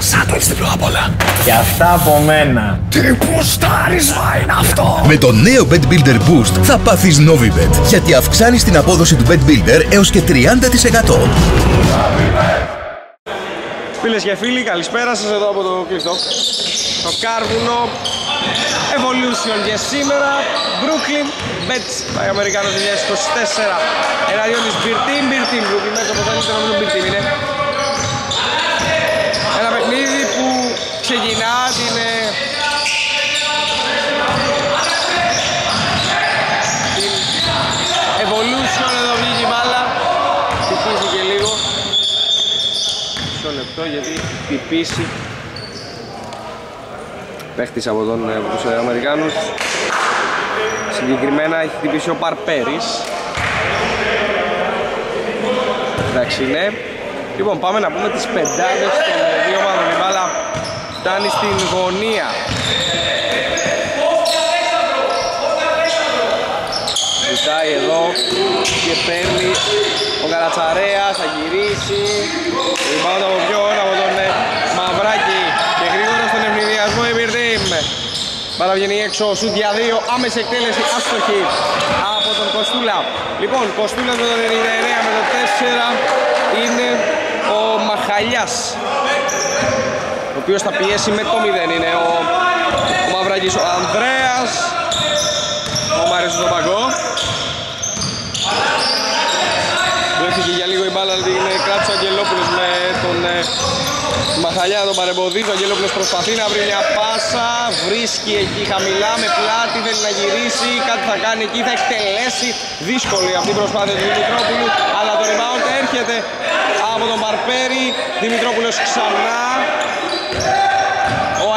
Σάντουιτς διπλό απ' όλα. Και αυτά από μένα. Τι πουστάρισμα είναι αυτό. Με το νέο Bet Builder Boost θα πάθεις Novibet, γιατί αυξάνεις την απόδοση του Bet Builder έως και 30%. Φίλες και φίλοι, καλησπέρα σας εδώ από το κλειστό. Το Κάρβουνο Evolution για σήμερα Brooklyn Bets πάει Αμερικάνος 2024 εναντίον της Beer Team Beer Team Brooklyn Bets όπως θέλετε νομίζω Beer Team είναι ένα παιχνίδι που ξεκινά την ε, την Evolution εδώ βγήκε η μπάλα. Χτυπήθηκε λίγο. Μισό λεπτό γιατί χτυπήσει. Παίχτης από, τον, από τους Αμερικάνους. Συγκεκριμένα έχει χτυπήσει ο Παρπέρης. Εντάξει είναι λοιπόν πάμε να πούμε τις πεντάδες των δύο ομάδων η μπάλα φτάνει στην γωνία. Ζητάει εδώ και παίρνει ο Καρατσαρέας, θα γυρίσει. Rebound από ποιον, από τον ε, Μαυράκη. Και γρήγορα στον ευνηδιασμό η Μπιρτίμ Πάρα βγαίνει έξω, σουτ για δύο, άμεση εκτέλεση, άστοχη από τον Κοστούλα. Λοιπόν, Κοστούλα με το 99 με το 4 είναι ο Μαχαλιάς ο οποίος θα πιέσει με το 0 είναι ο, ο Μαυράκης, ο Ανδρέας ο Μάριος στον παγκό Βρέθηκε για λίγο η μπάλα, την κράτησε ο Αγγελόπουλος με τον ε, Μαχαλιά, τον παρεμποδίζει. Ο Αγγελόπουλος προσπαθεί να βρει μια πάσα, βρίσκει εκεί χαμηλά με πλάτη, θέλει να γυρίσει, κάτι θα κάνει εκεί, θα εκτελέσει. Δύσκολη αυτή η προσπάθεια του Δημητρόπουλου, αλλά το rebound έρχεται από τον Παρπέρη. Δημητρόπουλος ξανά.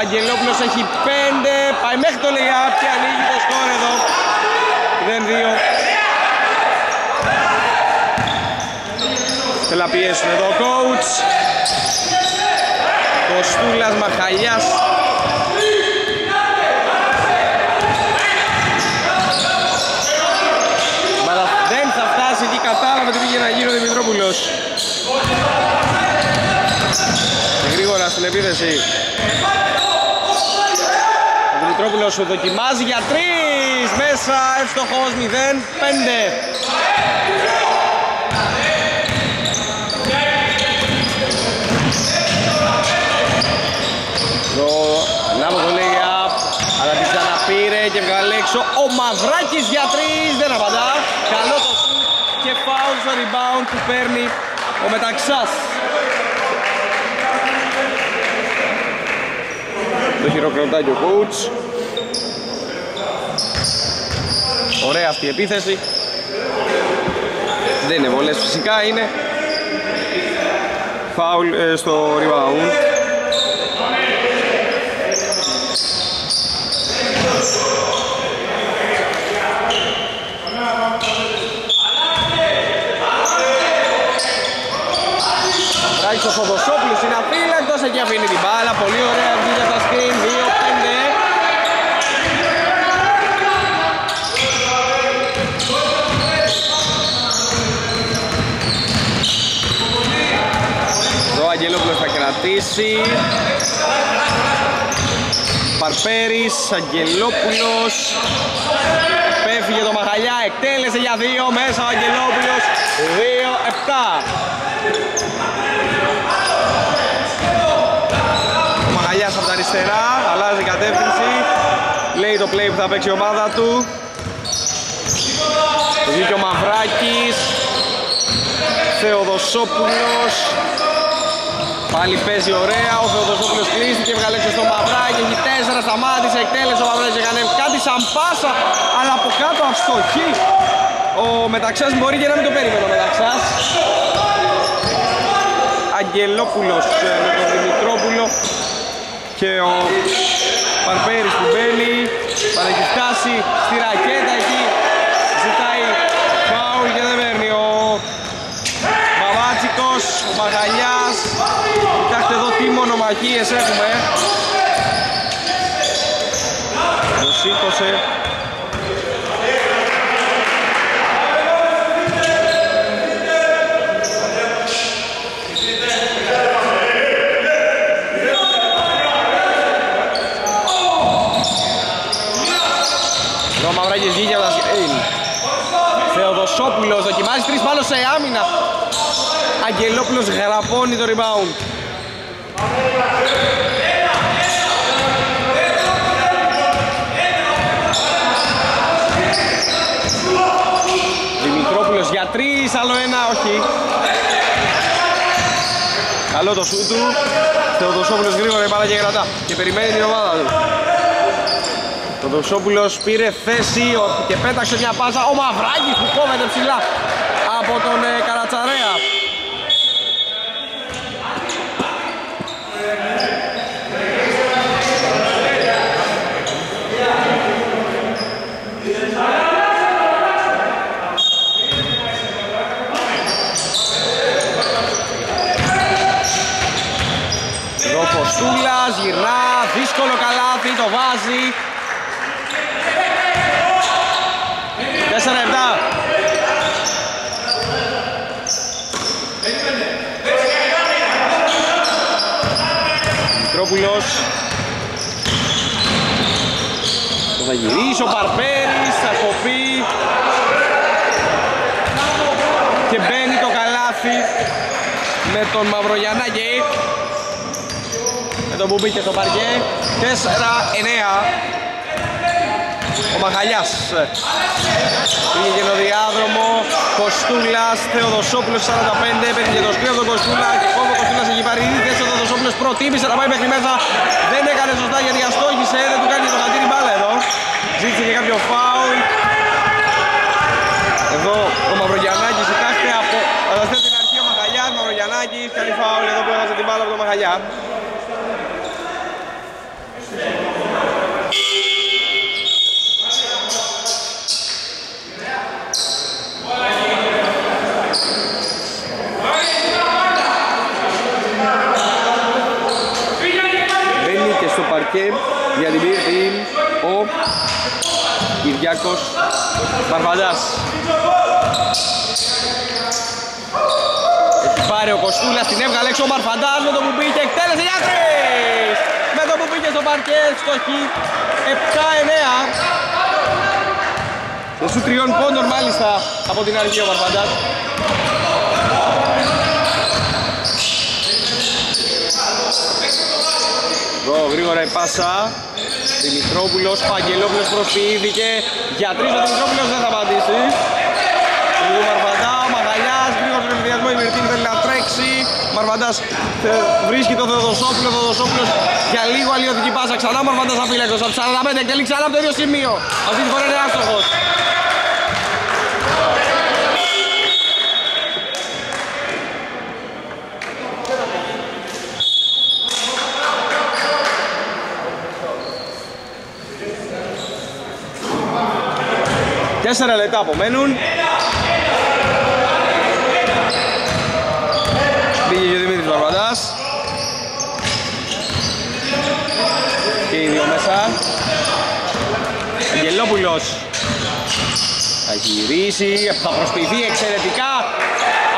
Ο Αγγελόπουλος έχει 5, πάει μέχρι το Λεγιάπ και ανοίγει το σκορ εδώ. 0-2. Θέλει να πιέσουν εδώ ο coach Κοστούλας Μαχαλιάς Μπαλα δεν θα φτάσει εκεί κατάλαβε τι πήγε να γίνει ο Δημητρόπουλος και γρήγορα στην επίθεση Ο Δημητρόπουλος δοκιμάζει για τρεις μέσα εύστοχος 0-5 Το ανάποδο λέει up, αλλά την ξαναπήρε και βγάλε έξω ο Μαυράκης για τρεις, δεν απαντά. Καλό το σουτ και foul στο rebound που παίρνει ο Μεταξάς. Το χειροκροτάει και ο coach. Ωραία αυτή η επίθεση. Δεν είναι βολές φυσικά, είναι foul ε, στο rebound. Ράκης ο Θοδοσόπουλος είναι αφύλακτος, εκεί αφήνει την μπάλα, πολύ ωραία βγήκε στα screen, 2-5 Εδώ ο Αγγελόπουλος θα κρατήσει. Παρπέρης, Αγγελόπουλος. Πέφυγε το Μαχαλιά, εκτέλεσε για δύο μέσα ο Αγγελόπουλος. 2-7 Ο Μαχαλιάς από τα αριστερά, αλλάζει κατεύθυνση. Λέει το play που θα παίξει η ομάδα του. Το βγήκε ο Μαυράκης. Θεοδοσόπουλος. Πάλι παίζει ωραία, ο Θεοδοσόπουλος κλείστηκε, βγάλε έξω στο Μαυράκη, έχει τέσσερα, σταμάτησε, εκτέλεσε. Ο Μαυράκης, έκανε κάτι σαν πάσα, αλλά από κάτω αστοχή. Ο Μεταξάς μπορεί και να μην το περίμενε ο Μεταξάς. Αγγελόπουλος ε, με τον Δημητρόπουλο και ο Παρπέρης που μπαίνει, θα έχει φτάσει στη ρακέτα εκεί, ζητάει φάουλ και δεν παίρνει ο Μαβάτσικος, ο Μαγαλιάς. Κοιτάξτε εδώ τι μονομαχίες έχουμε. Το σήκωσε Θεοδοσόπουλος δοκιμάζει τρεις πάνω σε άμυνα. Αγγελόπουλος γραπώνει το rebound. Δημητρόπουλος για τρεις, άλλο ένα, όχι. Καλό το σου του. Θεοδοσόπουλος γρήγορα η μπάλα και κρατά. Και περιμένει την ομάδα του. Θεοδοσόπουλος πήρε θέση και πέταξε μια πάσα. Ο Μαυράκης που κόβεται ψηλά από τον ε, Καρατσαρέα. Εδώ Κοστούλας γυρνά, δύσκολο καλάθι, το βάζει. Μητρόπουλος. Θα γυρίσει ο Παρπέρης, θα κοπεί. Και μπαίνει το καλάθι με τον Μαυρογιαννάκη με τον που μπήκε στο παρκέ 4-9 ο Μαχαλιάς πήγε και το διάδρομο. Κοστούλας, Θεοδοσόπουλος 45 παίρνει και το σκρίο τον Κοστούλα. Και κόβω Κοστούλας έχει πάρει ήδη θέση ο Θεοδοσόπουλος προτίμησε να πάει μέχρι μέσα. Δεν έκανε σωστά γιατί αστόχησε δεν του κάνει το χατήρι μπάλα εδώ. Ζήτησε και κάποιο φάουλ. Εδώ ο Μαυρογιαννάκης κοιτάξτε από αλλά την αρχή ο Μαχαλιάς, Μαυρογιαννάκης κάνει φάουλ εδώ που έβαζε την μπάλα από τον Μαχαλιά Μπαίνει και στο παρκέ για την πήρτη ο Κυριάκος Παρβαντάς. Έχει πάρει ο Κοστούλας, την έβγαλε έξω ο Μαρφαντάς με το που μπήκε, εκτέλεσε για τρεις! Με το που μπήκε στο παρκέ, στοχή 7-9. Το σου τριών πόντων μάλιστα από την αρχή ο Μαρφαντάς. Εδώ γρήγορα η πάσα. Δημητρόπουλος, Παγγελόπουλος προσποιήθηκε. Για τρεις ο Δημητρόπουλος δεν θα απαντήσει. Του Μαρβαντά, ο Μαγαλιάς, γρήγορα στον ενδιασμό, η Μυρτίνη θέλει να τρέξει. Μαρβαντάς ε, βρίσκει τον Θεοδοσόπουλο, ο Θεοδοσόπουλος για λίγο αλλιωτική πάσα. Ξανά ο Μαρβαντάς αφύλακτος, από 45 εκτελεί ξανά από το ίδιο σημείο. Αυτή τη φορά είναι άστοχος. Τέσσερα λεπτά απομένουν. Πήγε και ο Δημήτρης Βαρβαντάς. Και οι δύο μέσα. Αγγελόπουλος. Θα γυρίσει, θα προσποιηθεί εξαιρετικά.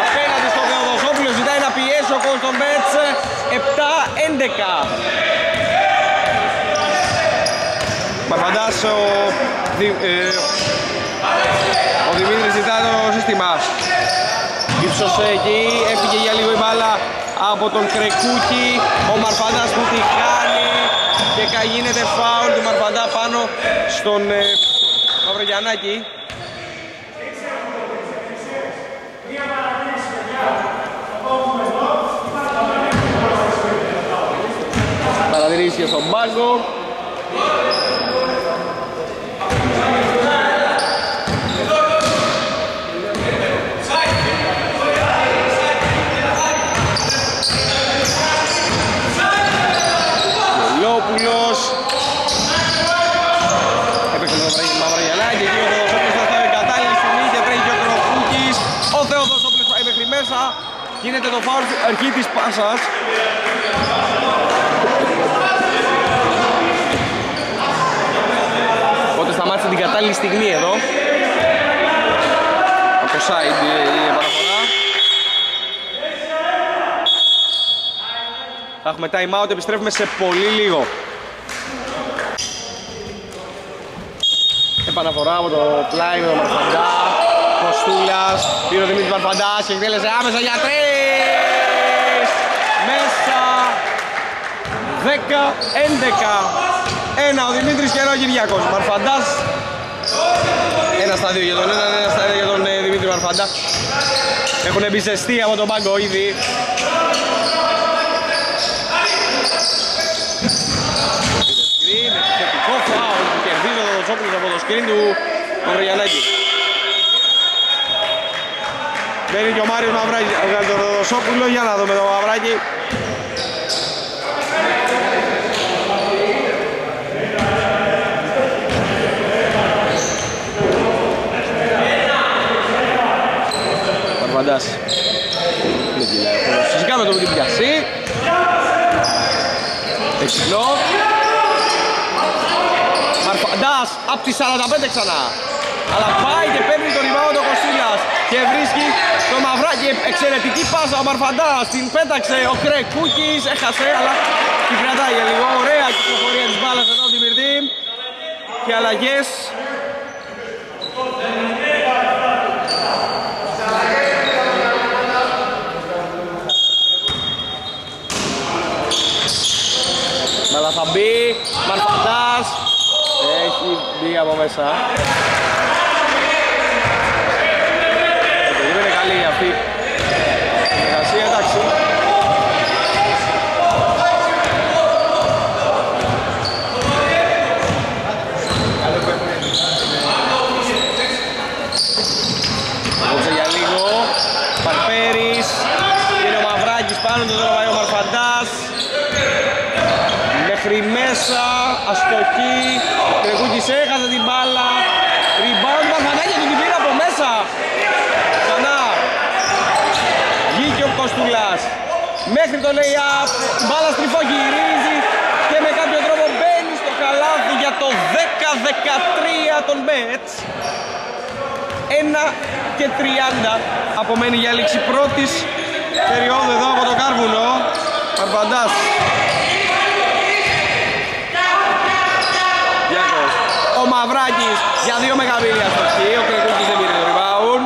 Απέναντι στο Θεοδοσόπουλο ζητάει να πιέσει ο Κόστον Μπέτς. 7-11. Μαρφαντάς ο, Δη- ε, ο Δημήτρης ζητά το σύστημα. Ήψωσε εκεί, έφυγε για λίγο η μπάλα από τον Κρεκούκη. Ο Μαρφαντάς που τη χάνει και κα- γίνεται φάουλ του Μαρφαντά πάνω στον ε, Μαυρογιαννάκη. Παρατηρήσεις και στον πάγκο. Γελόπουλος Έπαιξε με τον Βραγι- Μαυρογιαννάκη εκεί ο Θεοδοσόπουλος θα φτάσει κατάλληλη στιγμή και τρέχει και ο Κροκούκης Ο Θεοδοσόπουλος πάει μέχρι μέσα Γίνεται το φάουλ στην αρχή της πάσας Οπότε σταμάτησε την κατάλληλη στιγμή εδώ Από side η η επαναφορά Θα έχουμε time out, επιστρέφουμε σε πολύ λίγο. Επαναφορά από το πλάι με τον Μαρφαντά. Κοστούλας, πήρε ο Δημήτρης Μαρφαντάς και εκτέλεσε άμεσα για τρεις! Μέσα 10-11 Ένα. Ο Δημήτρης και ένα ο Κυριάκος. Μαρφαντάς Ένα στα δύο για τον ένα, ένα στα δύο για τον ε, Δημήτρη Μαρφαντά Έχουν εμπιστευτεί από τον πάγκο ήδη. Screen, θετικό φάουλ που κερδίζει ο Δοδοτσόπουλος από το screen του Μαυρογιαννάκη Μπαίνει και ο Μάριος Μαυράκης, ο Δοδοσόπουλο για να δούμε το Μαυράκι Μαρφαντάς Με τηλέφωνο Φυσικά με το που την πιάσει Εξυπνό Μαρφαντάς απ' τη 45 ξανά. Αλλά πάει και παίρνει το rebound ο Κωστούλας και βρίσκει το μαυράκι. Εξαιρετική πάσα ο Μαρφαντάς την πέταξε ο Κρέκ Κούκης έχασε αλλά την κρατάει για λίγο. Ωραία κυκλοφορία της μπάλας εδώ την Πυρτή και αλλαγές. Μπάλα θα μπει, Μαρφαντάς. Έχει μπει από μέσα καλή αυτή η εργασία, εντάξει. Κόψε για λίγο. Παρπέρης. Είναι ο Μαυράκης πάνω του τώρα πάει ο Μαρφαντάς. Μέχρι μέσα Αστοχή. Κρεκούκης έχασε την μπάλα Rebound Μαρφαντάκη του την πήρε από μέσα Ξανά Βγήκε ο Κοστούλας Μέχρι το lay-up Μπάλα στριφό γυρίζει Και με κάποιο τρόπο μπαίνει στο καλάθι για το 10-13 των Mets. 1 και 30 απομένει για λήξη πρώτης περίοδου εδώ από το Κάρβουνο. Παρπαντάς. Γιάκος Ο Μαυράκης για δύο μεγαβίλια στο χ Ο Κρεκούκης δεν πήρε το rebound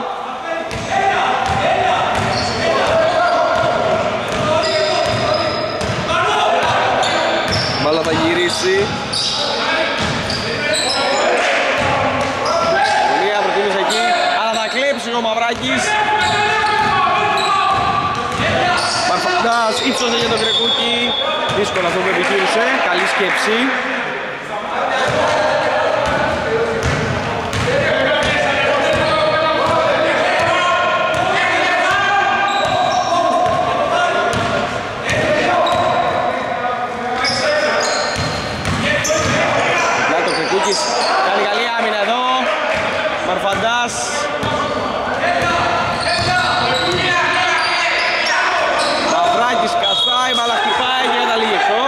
Μπάλα θα γυρίσει Μία προτείνεις εκεί, αλλά θα κλέψει ο Μαυράκης. Μαρφαντάς ύψωσε για τον Κρεκούκι. Δύσκολο αυτό που επιχείρησε, καλή σκέψη. Για το Κρεκούκης κάνει καλή άμυνα εδώ. Μαρφαντάς. Μαυράκης καστάει, μπαλα χτυπάει και καταλήγει έξω.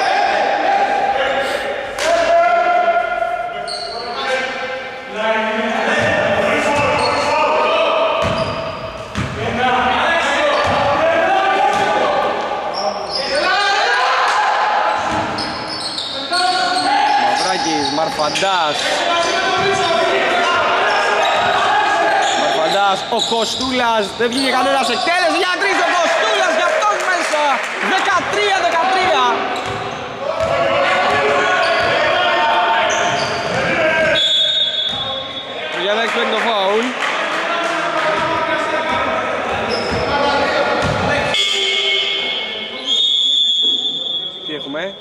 Μαυράκης, Μαρφαντάς. Μαρφαντάς, ο Κοστούλας, δεν βγήκε κανένας εκτέλεση για τρεις ο Κοστούλας για αυτόν μέσα. 13-13. Ο Γιάννακης παίρνει το φάουλ. Τι έχουμε.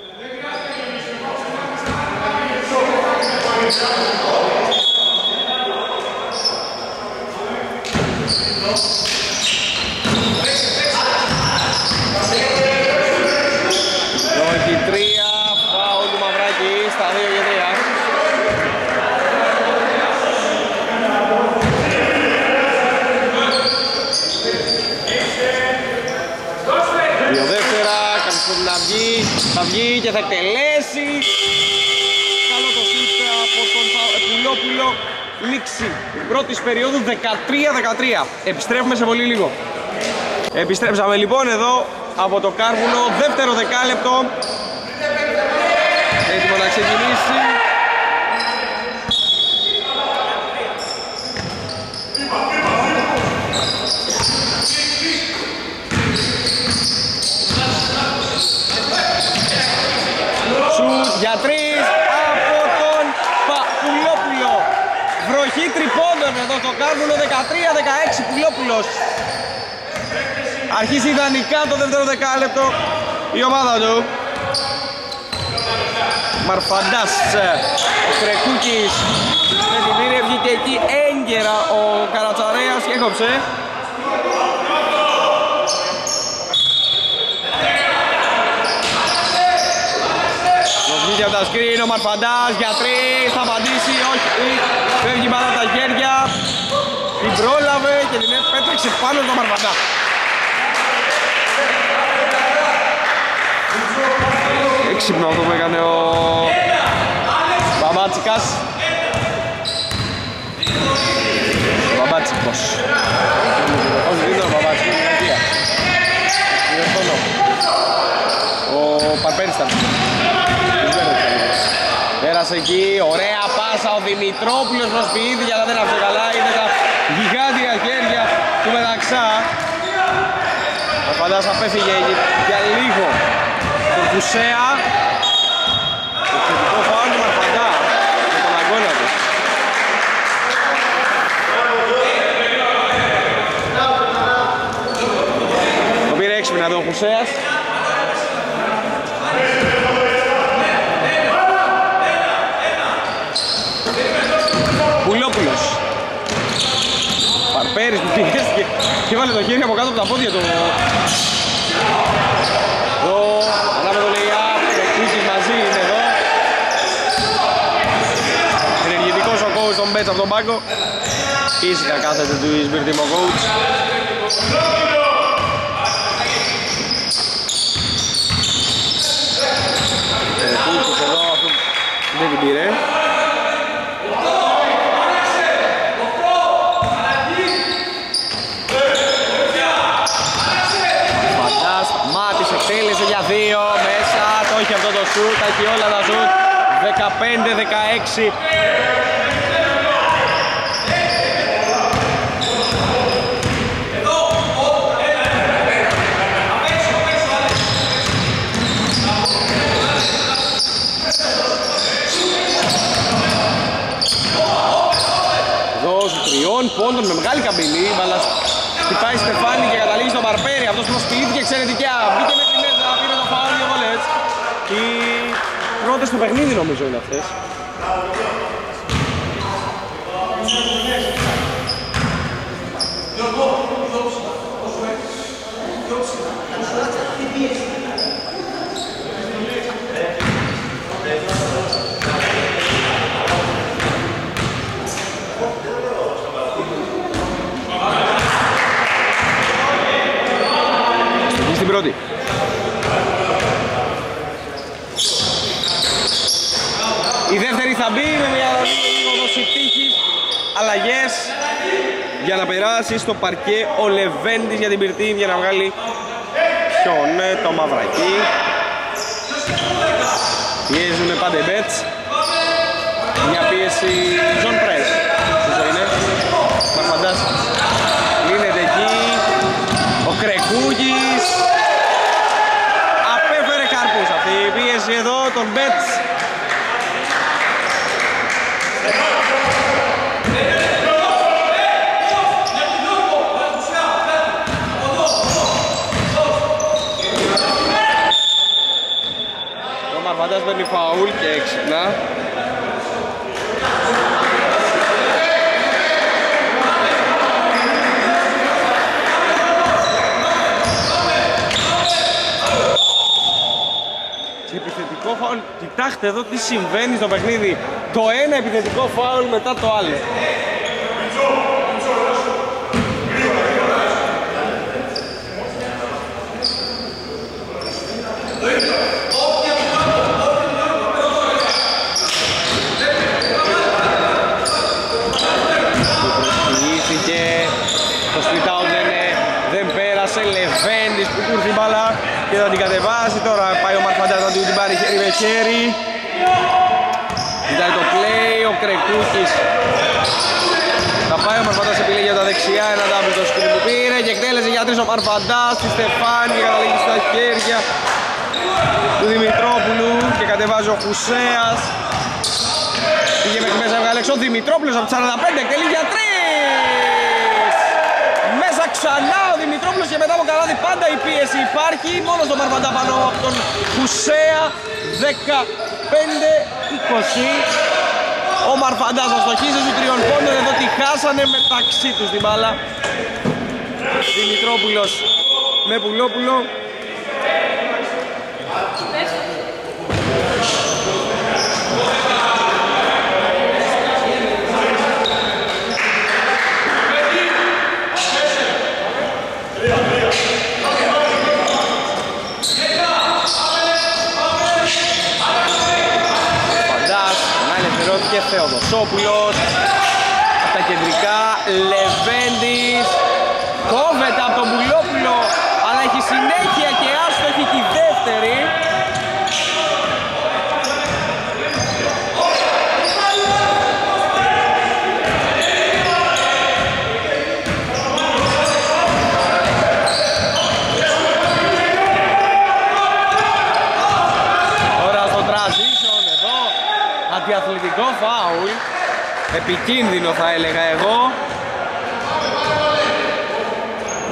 Όχι τρία, φάουλ του Μαυράκη στα δύο και τρία. Δύο δεύτερα, καλησπέρα να βγει, θα βγει και θα εκτελέσει. Καλό το σούτ από τον Πα- Πουλόπουλο. Λήξη πρώτης περίοδου 13-13. Επιστρέφουμε σε πολύ λίγο. Επιστρέψαμε λοιπόν εδώ από το Κάρβουνο, δεύτερο δεκάλεπτο. Έτοιμο να ξεκινήσει. Στο κάρβουνο 13-16 Πουλόπουλος. Αρχίζει ιδανικά το δεύτερο δεκάλεπτο η ομάδα του. Μαρφαντάς, ο Κρεκούκης με την πήρε βγήκε εκεί έγκαιρα ο Καρατσαρέας και έκοψε. Νοσμίτη από τα σκριν, ο Μαρφαντάς για τρεις, θα απαντήσει, όχι, φεύγει πάνω από τα χέρια, την πρόλαβε και την επέτρεξε πάνω στο Μαρφαντά. Έξυπνο αυτό που έκανε ο Μπαμπάτσικας. Μπαμπάτσικος. Όχι, δεν είναι ο Μπαμπάτσικος, είναι η Αγία. Διορθώνω. Ο Παρπέρης ήταν. Πέρασε εκεί, ωραία πάσα ο Δημητρόπουλος προσποιήθηκε αλλά δεν άφησε καλά. Είναι τα γιγάντια χέρια του Μεταξά. Ο Φαντάς απέφυγε για λίγο τον Κουσέα. Το θετικό φάουλ του Μαρφαντά με τον αγώνα του. Το πήρε έξυπνα εδώ ο Κουσέας. Πουλόπουλος. Παρπέρης που πιέστηκε και βάλε το χέρι από κάτω από τα πόδια του. Εδώ, ανάμετο λέει Κούκης μαζί είναι εδώ. Ενεργητικός ο coach τον Μπέτς από τον πάγκο. Ήσυχα κάθεται του Ισμπιρτήμο coach. Κούκης εδώ, αυτό δεν την πήρε. Φαντάς, μάτις εκτέλεσε για δύο, μέσα, το έχει αυτό το σουτ, τα έχει όλα τα σουτ, 15-16. Εδώ σου τριών πόντων με μεγάλη καμπυλή, αλλά χτυπάει Στεφάνη και καταλήγει στον Μπαρπέρι. Αυτός προσποιήθηκε εξαιρετικά. Μπήκε με την μέσα, πήρε το φάουλ δύο βολές. Οι πρώτες στο παιχνίδι νομίζω είναι αυτές. Εκεί στην πρώτη. Η δεύτερη θα μπει με μια λίγο δόση τύχη. Αλλαγές για να περάσει στο παρκέ ο Λεβέντης για την Πυρτή για να βγάλει ποιον, ε, το Μαυρακί. Πιέζουνε πάντα οι Μπέτς. Μια πίεση John Press. Πόσο είναι. Μα φαντάζει. Λύνεται εκεί. Ο Κρεκούγης. Απέφερε καρπούς αυτή η πίεση εδώ των Μπέτς. Ο Μαρβαντάς παίρνει φαούλ και έξυπνα. Και επιθετικό φάουλ, κοιτάξτε εδώ τι συμβαίνει στο παιχνίδι. Το ένα επιθετικό φάουλ μετά το άλλο. Προσποιήθηκε, το split out δεν, ε, δεν πέρασε, Λεβέντης που κούρθει η μπάλα και θα την κατεβάσει, τώρα πάει ο Μαρφαντάς να του την πάρει χέρι με χέρι. Κοιτάει το play, ο Κρεκούκης θα πάει ο Μαρφαντάς επιλέγει για τα δεξιά, ένα double το σκριν που πήρε και εκτέλεσε για τρεις ο Μαρφαντάς, στη Στεφάνη και καταλήγει στα χέρια του Δημητρόπουλου και κατεβάζει ο Χουσέας Πήγε μέχρι μέσα, έβγαλε έξω ο Δημητρόπουλος από τις 45, εκτελεί για τρεις! Ξανά ο Δημητρόπουλος και μετά από καλάδι πάντα η πίεση υπάρχει. Μόνο στον Μαρβαντά πάνω από τον Χουσέα 15-20 ο Μαρφαντάς θα στοχίσει στους τριών πόντων. Εδώ τη χάσανε μεταξύ τους την μπάλα. Δημητρόπουλος με Πουλόπουλο Φαντάς, να ελευθερώθηκε Θεοδοσόπουλος από τα κεντρικά Λεβέντης. Κόβεται από τον Πουλόπουλο αλλά έχει συνέχεια και άστοχη τη δεύτερη. Τώρα στο transition εδώ αντιαθλητικό φάουλ. Επικίνδυνο θα έλεγα εγώ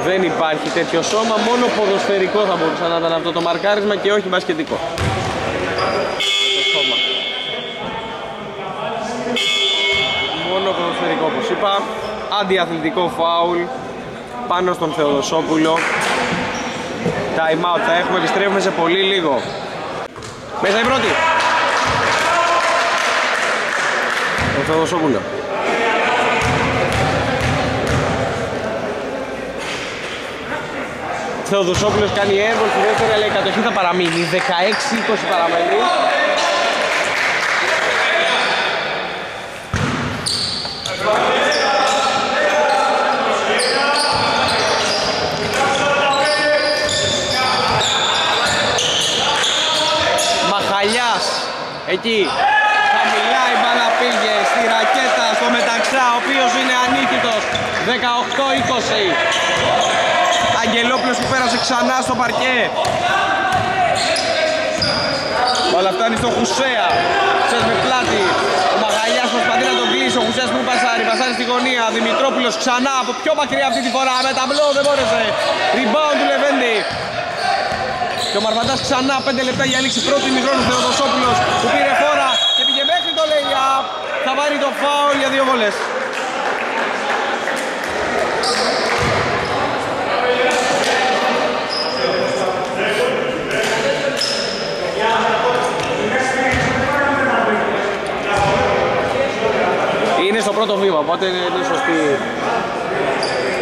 δεν υπάρχει τέτοιο σώμα, μόνο ποδοσφαιρικό θα μπορούσε να ήταν αυτό το μαρκάρισμα και όχι μπασκετικό. Το σώμα. Μόνο ποδοσφαιρικό όπως είπα. Αντιαθλητικό φάουλ πάνω στον Θεοδοσόπουλο. Time out θα έχουμε, επιστρέφουμε σε πολύ λίγο. Μέσα η πρώτη. Ο Θεοδοσόπουλο. Θεοδοσόπουλος κάνει airball στη δεύτερη αλλά η κατοχή θα παραμείνει. 16-20 παραμένει Μαχαλιάς εκεί. Χαμηλά η μπάλα πήγε στη ρακέτα στο μεταξά ο οποίος είναι ανίκητος. 18-20 Αγγελόπουλος που πέρασε ξανά στο παρκέ. Όλα φτάνει στο Χουσέα. Χουσέας με πλάτη. Ο Μαγαλιάς προσπαθεί να τον κλείσει. Ο Χουσέας που πασάρει, πασάρει στη γωνία. Δημητρόπουλος ξανά από πιο μακριά αυτή τη φορά. Με ταμπλό δεν μπόρεσε. Rebound του Λεβέντη. Και ο Μαρβαντάς ξανά 5 λεπτά για λήξη πρώτη μικρόνου Θεοδοσόπουλος που πήρε φόρα και πήγε μέχρι το lay-up. Θα πάρει το foul για δύο βολές Είναι στο πρώτο βήμα, οπότε είναι σωστή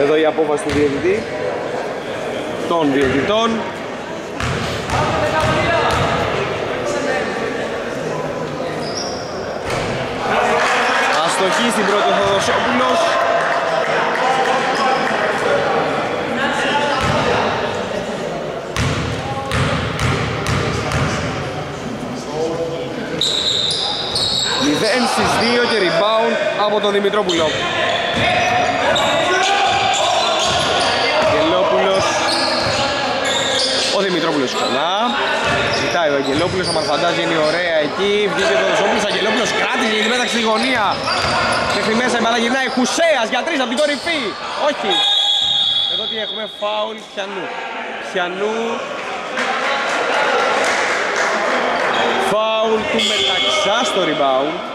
εδώ η απόφαση του διαιτητή. Των διαιτητών. Αστοχή στην πρώτη ο Θοδοσόπουλος Μηδέν στις 2 και rebound από τον Δημητρόπουλο. Αγγελόπουλος. Ο Δημητρόπουλος ξανά. Ζητάει ο Αγγελόπουλος, ο Μαρφαντάς γίνει ωραία εκεί. Βγήκε ο Δοσόπουλος, ο Αγγελόπουλος κράτησε και πέταξε στη γωνία. Μέχρι μέσα η μπαλά γυρνάει. Χουσέας για τρεις από την κορυφή. Όχι. Εδώ τι έχουμε, φάουλ Πιανού Πιανού Φάουλ του Μεταξά στο rebound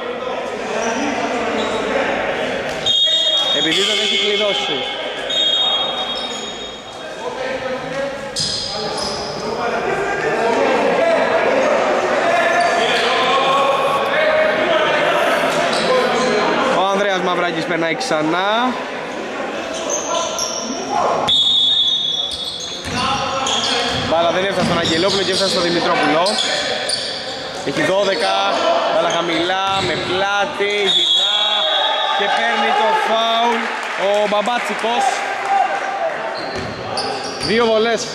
Επειδή δεν έχει κλειδώσει. Ο Ανδρέας Μαυράκης περνάει ξανά. Μπάλα δεν έφτασε στον Αγγελόπουλο και έφτασε στον Δημητρόπουλο. Έχει 12, μπάλα χαμηλά, με πλάτη, γυρνά και παίρνει το φάουλ. Ο Μπαμπάτσικος. Δύο βολές.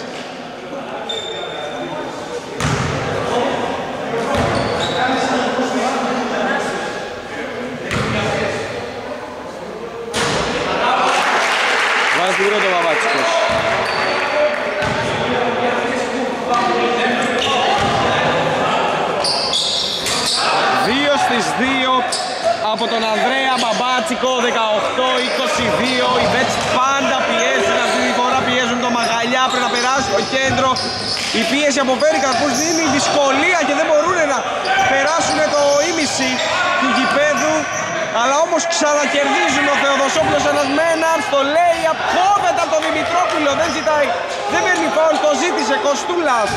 Βάζει την πρώτο Μπαμπάτσικος. Δύο στις δύο από τον Ανδρέα Μπαμπάτσικο 18-22 οι Bets πάντα πιέζουν αυτή τη πρέπει να περάσει το κέντρο. Η πίεση αποφέρει κακούς, δίνει δυσκολία και δεν μπορούν να περάσουν το ίμιση του γηπέδου. Αλλά όμως ξανακερδίζουν ο Θεοδοσόπουλος ένας μέναρ στο λέει απόβετα από τον Δημητρόπουλο. Δεν ζητάει, δεν παίρνει φάουλ, το ζήτησε Κοστούλας.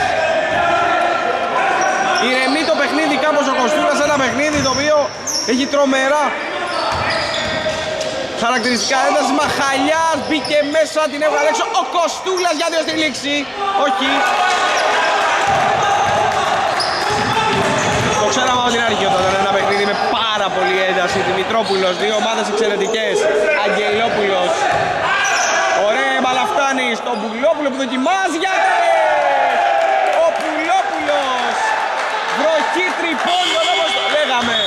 Ηρεμεί το παιχνίδι κάπως ο Κοστούλας, ένα παιχνίδι το οποίο έχει τρομερά. Χαρακτηριστικά ένταση Μαχαλιάς μπήκε μέσα, την έβγαλε έξω. Ο Κοστούλας για δύο στη λήξη όχι. Το ξέραμε από την αρχή όταν ήταν ένα παιχνίδι με πάρα πολύ ένταση. Δημητρόπουλος, δύο ομάδες εξαιρετικές. Αγγελόπουλος. Ωραία μπαλά φτάνει στον Πουλόπουλο που δοκιμάζει για ο Πουλόπουλος. Βροχή τριπώντων όπως το λέγαμε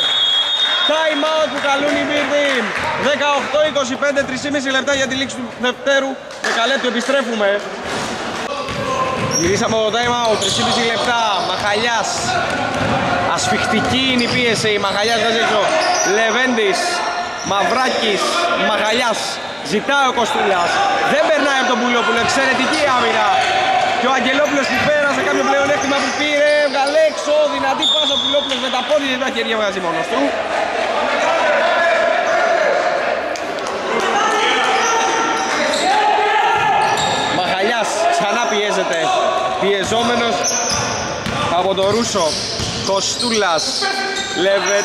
Time out που καλούν οι Beer Team 18-25, 3,5 λεπτά για τη λήξη του δευτέρου. Δεκαλέπτου επιστρέφουμε. Γυρίσαμε από το time out, 3,5 λεπτά. Μαχαλιάς. Ασφιχτική είναι η πίεση, Μαχαλιάς δεν έξω Λεβέντης, Μαυράκης, Μαχαλιάς. Ζητάει ο Κοστούλας Δεν περνάει από τον Πουλόπουλο, εξαιρετική άμυνα. Και ο Αγγελόπουλος που πέρασε κάποιο πλεονέκτημα που πήρε, βγαλέ έξω, δυνατή πάσα ο Πουλόπουλος με τα πόδια και τα χέρια βγάζει μόνος του. Μαχαλιάς ξανά πιέζεται, πιεζόμενος από το Ρούσο, Κοστούλας, Λεβε...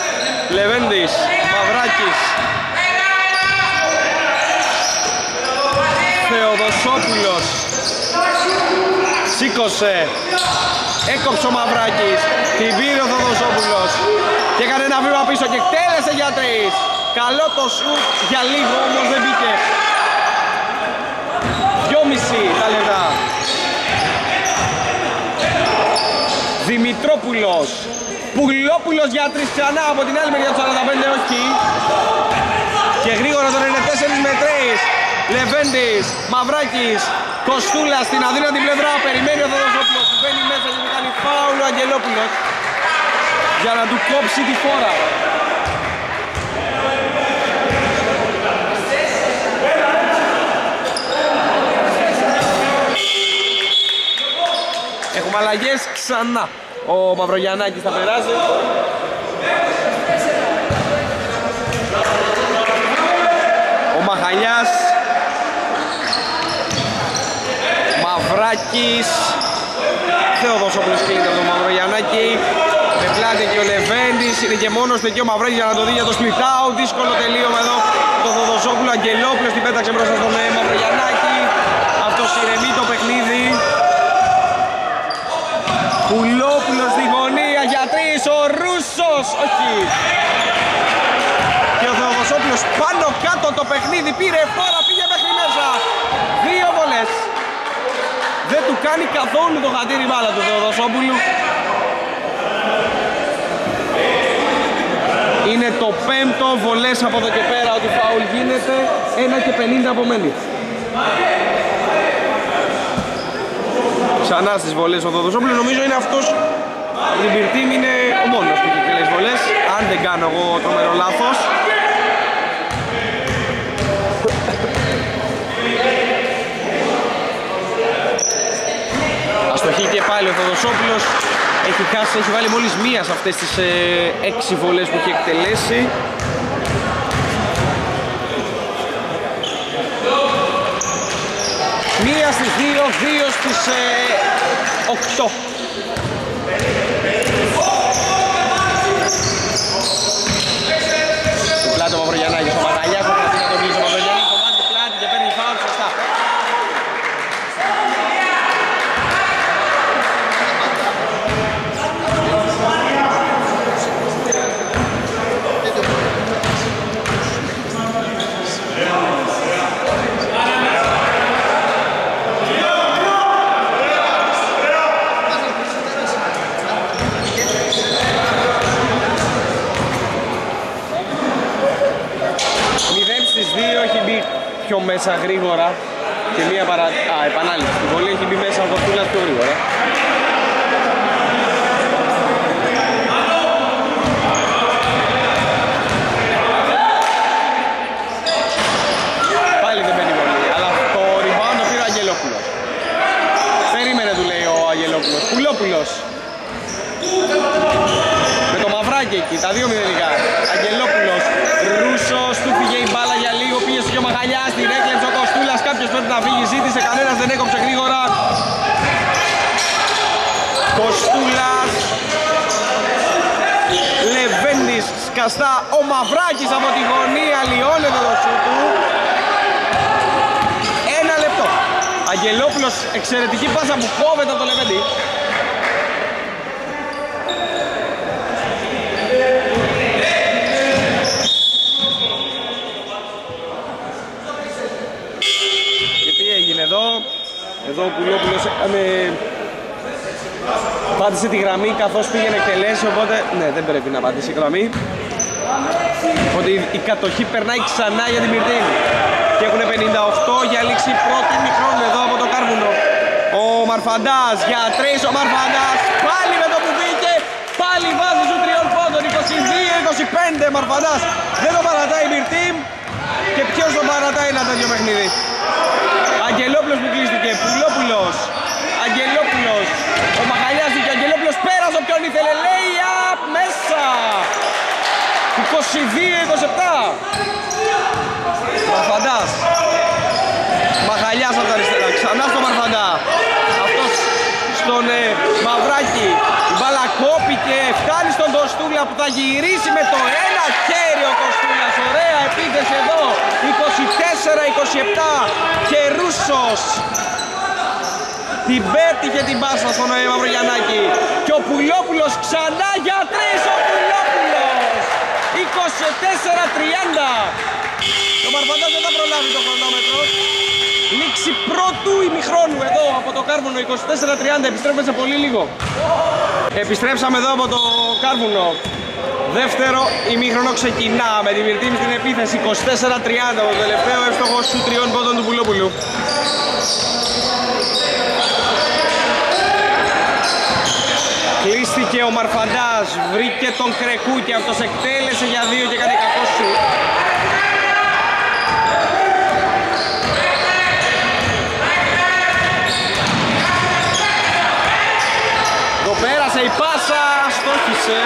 Λεβέντης, Μαυράκης, Θεοδοσόπουλος Σήκωσε Έκοψε ο Μαυράκης Την πήρε ο Θεοδοσόπουλος Και έκανε ένα βήμα πίσω και εκτέλεσε για τρεις. Καλό το σουτ για λίγο όμως δεν μπήκε. Δυόμιση τα λεπτά. Δημητρόπουλος Πουλόπουλος για τρεις ξανά από την άλλη μεριά του 45 όχι και γρήγορα τον είναι 4 με 3 Λεβέντης, Μαυράκης, Κοστούλα στην αδύνατη πλευρά, περιμένει ο Θοδοσόπουλος που μπαίνει μέσα και κάνει φάουλο ο Αγγελόπουλος για να του κόψει τη φόρα. Έχουμε αλλαγές ξανά. Ο Μαυρογιαννάκης θα περάσει. Ο Μαχαλιάς Μαυράκης Θεοδόσοπουλος κλείνει από τον Μαυρογιαννάκη με πλάτη και ο Λεβέντης είναι και μόνος του εκεί ο Μαυράκης για να το δει για το split out δύσκολο τελείωμα εδώ το Θοδοσόπουλο Αγγελόπουλος την πέταξε μπροστά στον ε, Μαυρογιαννάκη αυτός ηρεμεί το παιχνίδι. Πουλόπουλος στη γωνία για τρεις ο Ρούσος όχι. Και ο Θεοδοσόπουλος πάνω κάτω το παιχνίδι πήρε φόρα πήγε μέχρι μέσα δύο βολές δεν του κάνει καθόλου το χατήρι μπάλα του Θεοδοσόπουλου. Είναι το πέμπτο βολές από εδώ και πέρα ότι φάουλ γίνεται. 1 και 50 απομένει. Ξανά στις βολές ο Θεοδοσόπουλος. Νομίζω είναι αυτός η Μπιρτίμ είναι ο μόνος που έχει πολλές βολές. Αν δεν κάνω εγώ τρομερό λάθος Αστοχή και πάλι ο Θοδοσόπουλος έχει χάσει, έχει βάλει μόλις μία σε αυτές τις ε, έξι βολές που έχει εκτελέσει. Μία στις δύο, δύο στις ε, οκτώ πιο μέσα γρήγορα και μία παρα... Α, επανάληψη. Η βολή έχει μπει μέσα από το πιο γρήγορα. Πάλι δεν μπαίνει βολή, αλλά το rebound το πήρε ο Αγγελόπουλος. Περίμενε του λέει ο Αγγελόπουλος. Πουλόπουλος. Με το μαυράκι εκεί, τα δύο μηδενικά. Κάποιος πρέπει να φύγει, ζήτησε, κανένας δεν έκοψε γρήγορα. Κοστούλας, Λεβέντης, σκαστά, ο Μαυράκης από τη γωνία, λιώνεται το σου του. Ένα λεπτό. Αγγελόπουλος, εξαιρετική πάσα που κόβεται από το Λεβέντη. Και τι έγινε εδώ, εδώ ο Πουλόπουλος έκανε Πάτησε τη γραμμή καθώς πήγαινε εκτελέσει, οπότε ναι δεν πρέπει να πατήσει η γραμμή. Ότι η κατοχή περνάει ξανά για την Μυρτίνη. Και έχουν 58 για λήξη πρώτη μικρόν εδώ από το Κάρβουνο. Ο Μαρφαντάς για τρεις, ο Μαρφαντάς πάλι με το που μπήκε, πάλι βάζει σου τριών πόντων, 22-25 Μαρφαντάς. Δεν το παρατάει η Μυρτή και ποιος το παρατάει ένα τέτοιο παιχνίδι; Αγγελόπουλος που κλείστηκε, Πουλόπουλος, Αγγελόπουλος, ο Μαχαλιάς και ο Αγγελόπουλος πέρασε όποιον ήθελε, λέει απ, μέσα. 22-27. Μαρφαντάς. Μαχαλιάς από τα αριστερά, ξανά στο Μαρφαντά. Αυτός στον ε, Μαυράκη. Η μπάλα κόπηκε, φτάνει στον Κοστούλα που θα γυρίσει με το ένα χέρι ο Κοστούλας. Ωραία επίθεση εδώ. 24-27 και Ρούσος την πέτυχε την πάσα στον ε, Μαυρογιαννάκη. Και ο Πουλόπουλος ξανά για τρεις ο Πουλόπουλος 24-30 το Μαρφαντάς δεν θα προλάβει το χρονόμετρο. Λήξη πρώτου ημιχρόνου εδώ από το Κάρβουνο. 24-30 επιστρέφουμε σε πολύ λίγο. Επιστρέψαμε εδώ από το Κάρβουνο Δεύτερο ημίχρονο ξεκινά με τη Μυρτίνη στην επίθεση 24-30 το τελευταίο εύστοχο σου τριών πόντων του Πουλόπουλου Κλείστηκε ο Μαρφαντάς, βρήκε τον Κρεκούκι, αυτός εκτέλεσε για δύο και έκανε κακό σου. Το πέρασε η πάσα, στόχισε.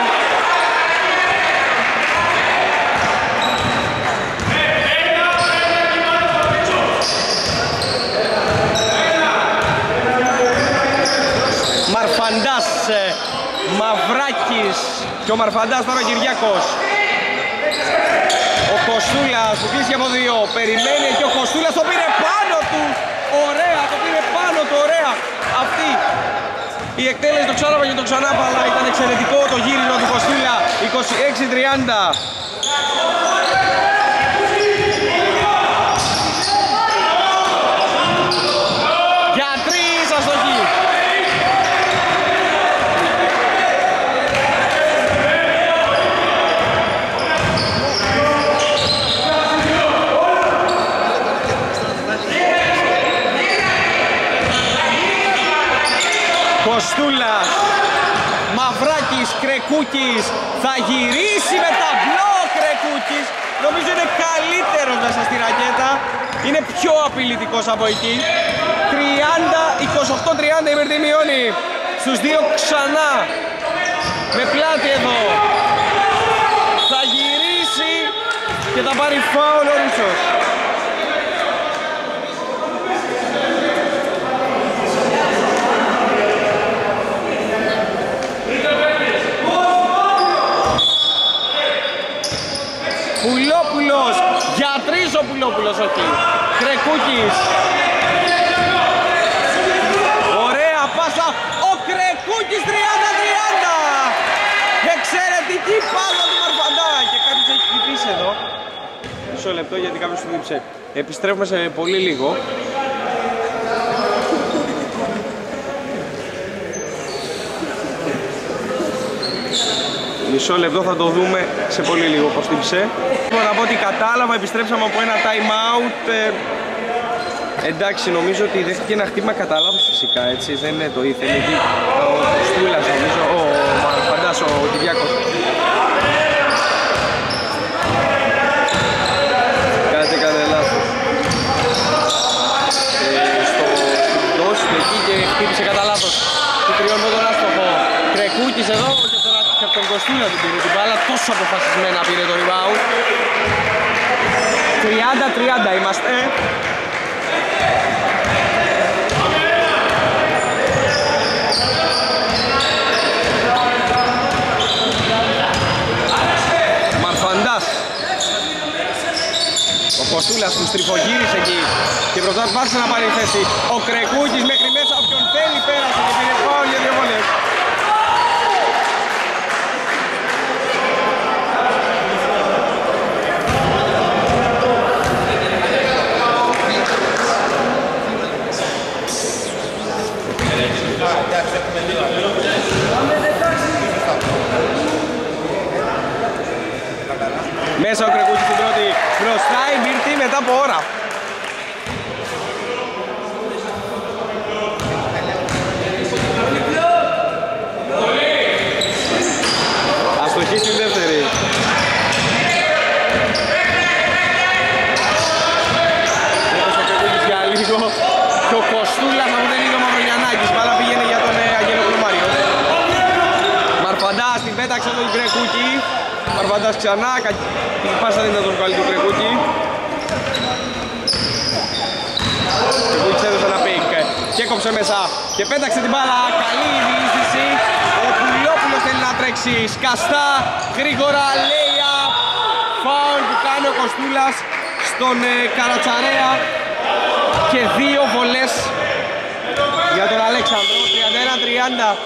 Μαρφαντάς, ε, Μαυράκης και ο Μαρφαντάς τώρα ο Κυριάκος. Ο Κοστούλας που κλείσει από δύο, περιμένει και ο Κοστούλας το πήρε πάνω του. Ωραία, το πήρε πάνω του, ωραία. Αυτή η εκτέλεση το ξανάπα και το ξανάπα, αλλά ήταν εξαιρετικό το γύρισμα του Κοστούλα. 26-30. Για τρεις αστοχή. Κοστούλας, Μαυράκης, Κρεκούκης, θα γυρίσει με ταμπλό ο Κρεκούκης. Νομίζω είναι καλύτερος μέσα στη ρακέτα, είναι πιο απειλητικός από εκεί. 30, 28-30 η Μερτή μειώνει στους δύο ξανά. Με πλάτη εδώ. Θα γυρίσει και θα πάρει φάουλ ο Ρούσος. Πουλόπουλος, για τρεις ο Πουλόπουλος όχι. Κρεκούκης. Ωραία πάσα, ο Κρεκούκης 30-30. Εξαιρετική πάσα του Μαρφαντά και κάποιος έχει χτυπήσει εδώ. Μισό λεπτό γιατί κάποιος του χτύπησε. Επιστρέφουμε σε πολύ λίγο. Μισό λεπτό θα το δούμε σε πολύ λίγο πως τύψε. Λοιπόν, από ό,τι κατάλαβα επιστρέψαμε από ένα time out. Ε, εντάξει, νομίζω ότι δέχτηκε ένα χτύπημα κατά λάθος φυσικά, έτσι, δεν είναι το ήθελε εκεί. Ο Στούλας νομίζω, ο Μαρφαντάς, ο Κυριάκος. Κάτι έκανε λάθος. Ε, στο στην εκεί και χτύπησε κατά λάθος. Του τριών με τον άστοχο. Κρεκούκης εδώ και τον και από τον Κωστούλα την πήρε την μπάλα, τόσο αποφασισμένα πήρε το rebound. 30-30 είμαστε. Μαρφαντάς Ο Κωστούλας που στριφογύρισε εκεί και προσπάθησε να πάρει θέση Ο Κρεκούκης μέχρι μέσα όποιον θέλει πέρασε και πήρε φάουλ για δύο βολές Μέσα ο Κρεκούκης στην πρώτη μπροστά η Μύρτη μετά από ώρα. Αστοχή στην δεύτερη. Έπεσε ο Κρεκούκης για λίγο και ο Κωστούλας αφού δεν είναι ο Μαυρογιαννάκης. Μπάλα πήγαινε για τον ε, Αγγέλο Κλωμάριο. Μαρφαντάς την πέταξε τον Κρεκούκη. Μαρφαντάς ξανά, την πάσα δεν ήταν το βγάλει του Κρεκούκη. Κρεκούκης έδωσε ένα pick και έκοψε μέσα και πέταξε την μπάλα. Καλή η διείσδυση. Ο Πουλόπουλος θέλει να τρέξει σκαστά, γρήγορα, lay up. Φάουλ που κάνει ο Κοστούλας στον ε, Καρατσαρέα και δύο βολές για τον Αλέξανδρο. 31-30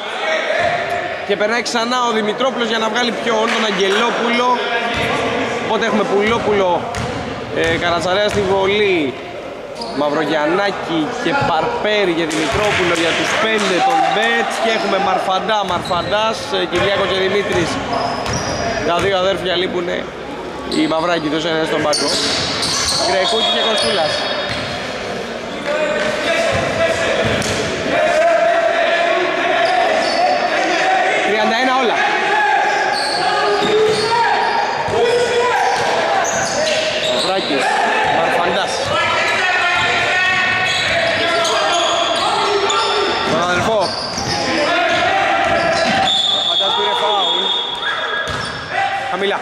και περνάει ξανά ο Δημητρόπουλος για να βγάλει ποιον, τον Αγγελόπουλο οπότε έχουμε Πουλόπουλο ε, Καρατσαρέα στη βολή Μαυρογιαννάκη και Παρπέρι και Δημητρόπουλο για τους πέντε τον Μπέτ και έχουμε Μαρφαντά, Μαρφαντάς, ε, Κυριάκο και Δημήτρης. Τα δύο αδέρφια λείπουν η Μαυράκη τους είναι στον πάγκο. Γκρεκούκη και Κοστούλας 31 όλα. Βράκης, Μαρφαντάς. Τον αδερφό. Μαρφαντάς πήρε φάουλ. Χαμηλά.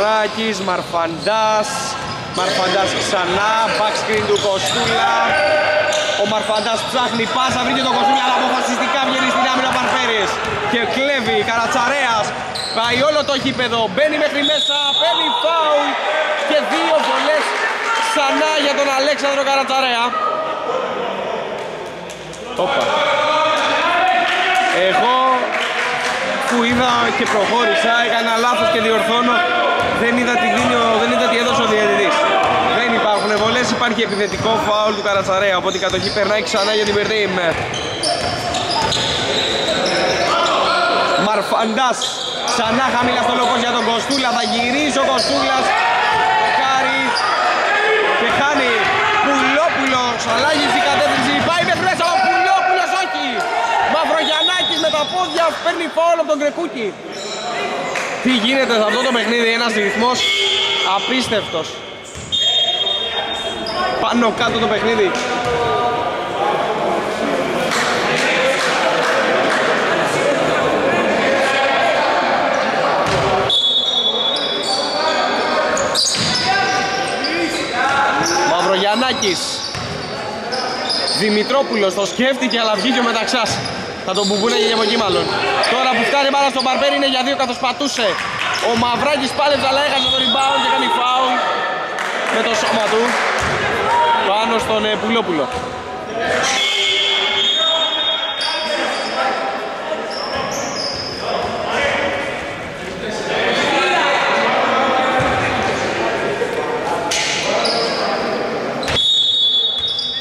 Μαυράκης, Μαρφαντάς Μαρφαντάς ξανά, backscreen του Κοστούλα. Ο Μαρφαντάς ψάχνει πάσα, βρήκε τον Κοστούλα αλλά αποφασιστικά βγαίνει στην άμυνα Παρφέρης και κλέβει, Καρατσαρέας. Πάει όλο το γήπεδο, μπαίνει μέχρι μέσα, παίρνει φάουλ και δύο βολές ξανά για τον Αλέξανδρο Καρατσαρέα. Όπα. Εγώ που είδα και προχώρησα, έκανα λάθος και διορθώνω δεν είδα τι, δίνει, δεν είδα τι έδωσε ο διαιτητής. Δεν υπάρχουν βολές, υπάρχει επιθετικό φάουλ του Καρατσαρέα, οπότε η κατοχή περνάει ξανά για την Περδίμ. Μαρφαντάς, ξανά χαμηλά στο low post για τον Κοστούλα, θα γυρίσει ο Κοστούλας, Κάρι και χάνει Πουλόπουλος, αλλάζει την κατεύθυνση, πάει μέχρι μέσα ο Πουλόπουλος, όχι! Μαυρογιαννάκης με τα πόδια παίρνει φάουλ από τον Κρεκούκη. Τι γίνεται σε αυτό το παιχνίδι, ένας ρυθμός απίστευτος. Πάνω κάτω το παιχνίδι. Μαυρογιαννάκης Δημητρόπουλος το σκέφτηκε αλλά βγήκε ο Μεταξάς θα τον μπουμπούναγε για από εκεί μάλλον. Τώρα που φτάνει μπάλα στον Μπαρμπέρι είναι για δύο καθώς πατούσε. Ο Μαυράκης πάλεψε αλλά έχασε το rebound και κάνει foul με το σώμα του πάνω στον ε, Πουλόπουλο.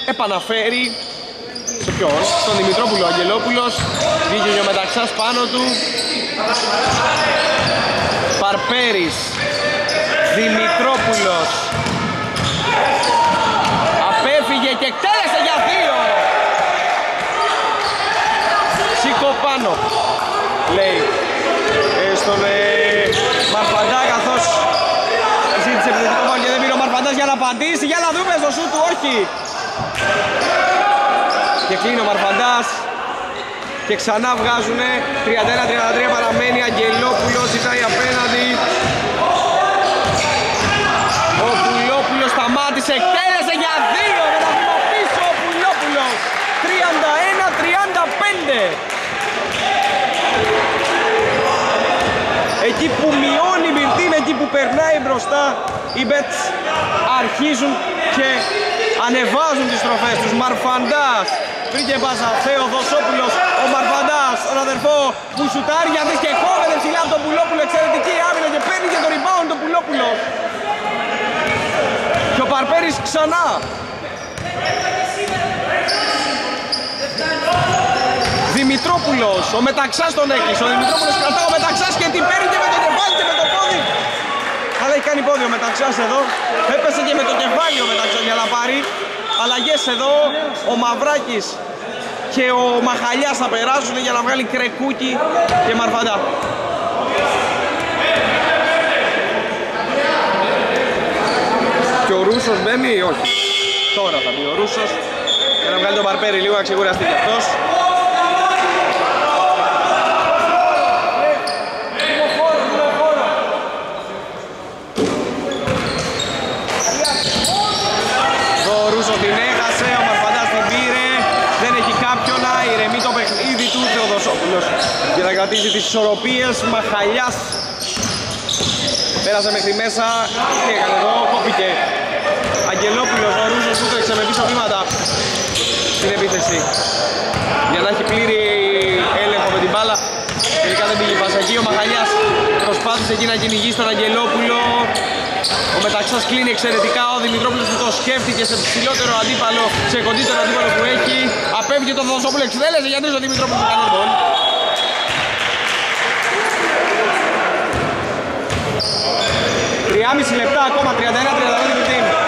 Επαναφέρει στο ποιον, στον Δημητρόπουλο Αγγελόπουλος. Βγήκε για μεταξάς πάνω του. Παρπέρης. Δημητρόπουλος. Απέφυγε και εκτέλεσε για δύο. Σήκω πάνω λέει. Ε, στον ε, Μαρπαντά καθώς ζήτησε επιθετικό και δεν πήρε ο για να απαντήσει. Για να δούμε στο σου του όχι. Και κλείνει ο Μαρφαντάς. Και ξανά βγάζουνε. 31-33 παραμένει Αγγελόπουλος. Ζητάει απέναντι. Ο Πουλόπουλος σταμάτησε, εκτέλεσε για δύο. Με τα βήμα πίσω ο Πουλόπουλος. 31-35 Εκεί που μειώνει η Μυρτίν, εκεί που περνάει μπροστά οι Μπετς αρχίζουν και ανεβάζουν τις τροφές τους. Μαρφαντάς βρήκε πάσα, Θεοδοσόπουλος, ο Μαρφαντάς, τον αδερφό που σουτάρει για και κόβεται ψηλά από τον Πουλόπουλο, εξαιρετική άμυνα και παίρνει και το rebound τον Πουλόπουλο. Και ο Παρπέρης ξανά. Δημητρόπουλος, ο Μεταξάς τον έκλεισε, ο Δημητρόπουλος κρατά ο Μεταξάς και την παίρνει και με το κεφάλι και με το πόδι. Αλλά έχει κάνει πόδι ο Μεταξάς εδώ, έπεσε και με το κεφάλι ο Μεταξάς για να πάρει. Αλλαγές εδώ, ο Μαυράκης και ο Μαχαλιάς θα περάσουν για να βγάλει Κρεκούκι και Μαρφαντά. Και ο Ρούσος μπαίνει ή όχι; Τώρα θα μπει ο Ρούσος για να βγάλει τον Παρπέρι λίγο να ξεκουραστεί κι αυτός. κατακτήσει τις ισορροπίες Μαχαλιάς. Πέρασε μέχρι μέσα τι έκανε εδώ, κόπηκε. Αγγελόπουλος, ο Ρούζος που θα με πίσω βήματα στην επίθεση. Για να έχει πλήρη έλεγχο με την μπάλα τελικά δεν πήγε πασακή, ο Μαχαλιάς προσπάθησε εκεί να κυνηγήσει τον Αγγελόπουλο. Ο Μεταξάς κλείνει εξαιρετικά, ο Δημητρόπουλος που το σκέφτηκε σε ψηλότερο αντίπαλο, σε κοντύτερο αντίπαλο που έχει. Απέφυγε το Δοσόπουλο, εξδέλεσε γιατί ο Δημητρόπουλος με κανόν 3,5 λεπτά ακόμα, 31-35 του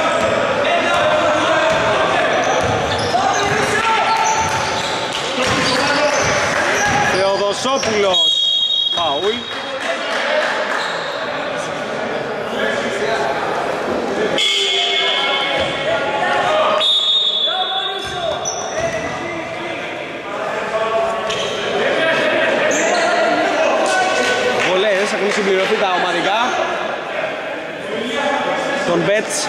των Bets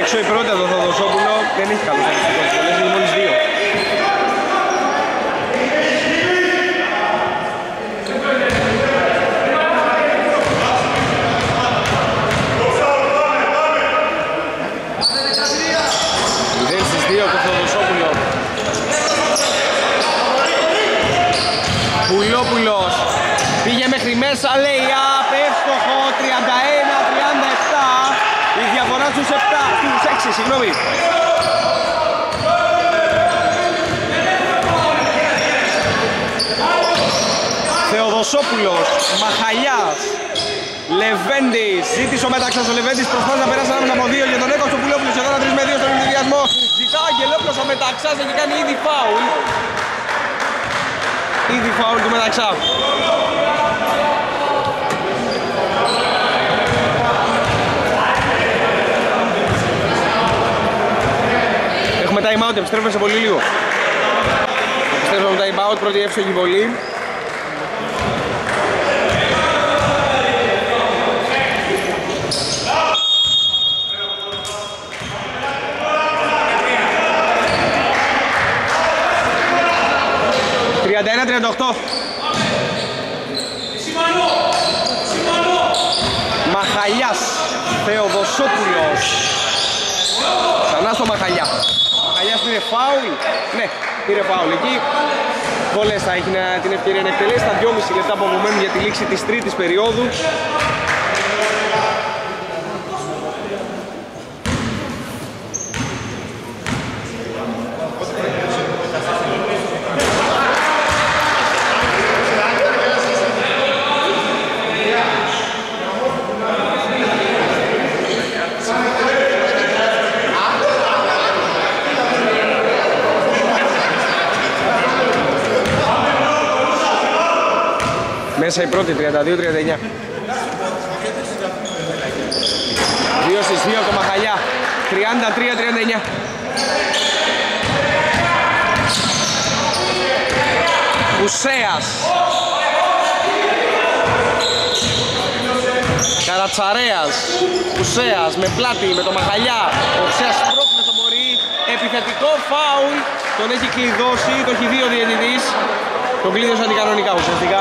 Έξω η πρώτη από τον Θοδοσόπουλο δεν έχει καλούς αριθμούς βολές, έχει μόλις δύο. Μηδέν στις δύο το Θοδοσόπουλο. Πουλόπουλος πήγε μέχρι μέσα, λέει απ, εύστοχο, 31-37. Η διαφορά στους 7, στους 6, συγγνώμη. Θεοδοσόπουλος, Μαχαλιάς, Λεβέντης, ζήτησε ο Μεταξάς ο Λεβέντης, προσπάθησε να περάσει ανάμεσα από δύο για τον Έκο στο Πουλόπουλος, εδώ ένα 3 με 2 στον ενδιασμό. Ζητά ο Αγγελόπουλος, ο Μεταξάς έχει κάνει ήδη φάουλ. Ήδη φάουλ του Μεταξά. Time out, επιστρέφουμε σε πολύ λίγο. Επιστρέφουμε με time out, πρώτη εύστοχη βολή. Τριάντα ένα, τριάντα οχτώ. Μαχαλιάς, Θεοδοσόπουλος. Ξανά στο Μαχαλιά. Μαχαλιάς πήρε φάουλ. Ναι, πήρε φάουλ εκεί. Πολλές θα έχει να- την ευκαιρία να εκτελέσει τα 2,5 λεπτά που απομένουν για τη λήξη της τρίτης περίοδου. Μέσα η πρώτη, 32-39. Δύο στις δύο από το Μαχαλιά. 33-39. Ουσέας. Καρατσαρέας. Ουσέας με πλάτη, με το Μαχαλιά. Ο Ουσέας πρόχνει το μπορεί. Επιθετικό φάουλ. Τον έχει κλειδώσει, το έχει δει ο διαιτητής. Τον κλείδωσε αντικανονικά ουσιαστικά.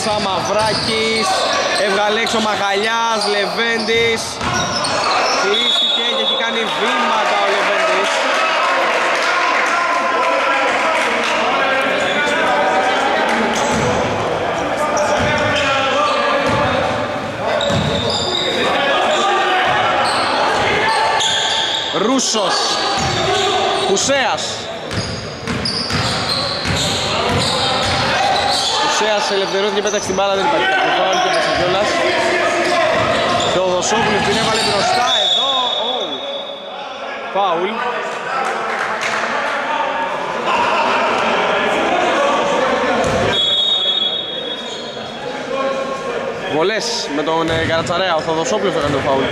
Γυρνάει, πάσα Μαυράκης Έβγαλε έξω Μαχαλιάς, Λεβέντης. Κλείστηκε και έχει κάνει βήματα ο Λεβέντης. Ρούσος Χουσέας Χουσέας ελευθερώθηκε και πέταξε την μπάλα δεν υπάρχει κάποιο φάουλ και έπαιξε κιόλας Θεοδοσόπουλος την έβαλε μπροστά εδώ oh. Φάουλ Βολές με τον ε, Καρατσαρέα, ο Θεοδοσόπουλος έκανε το φάουλ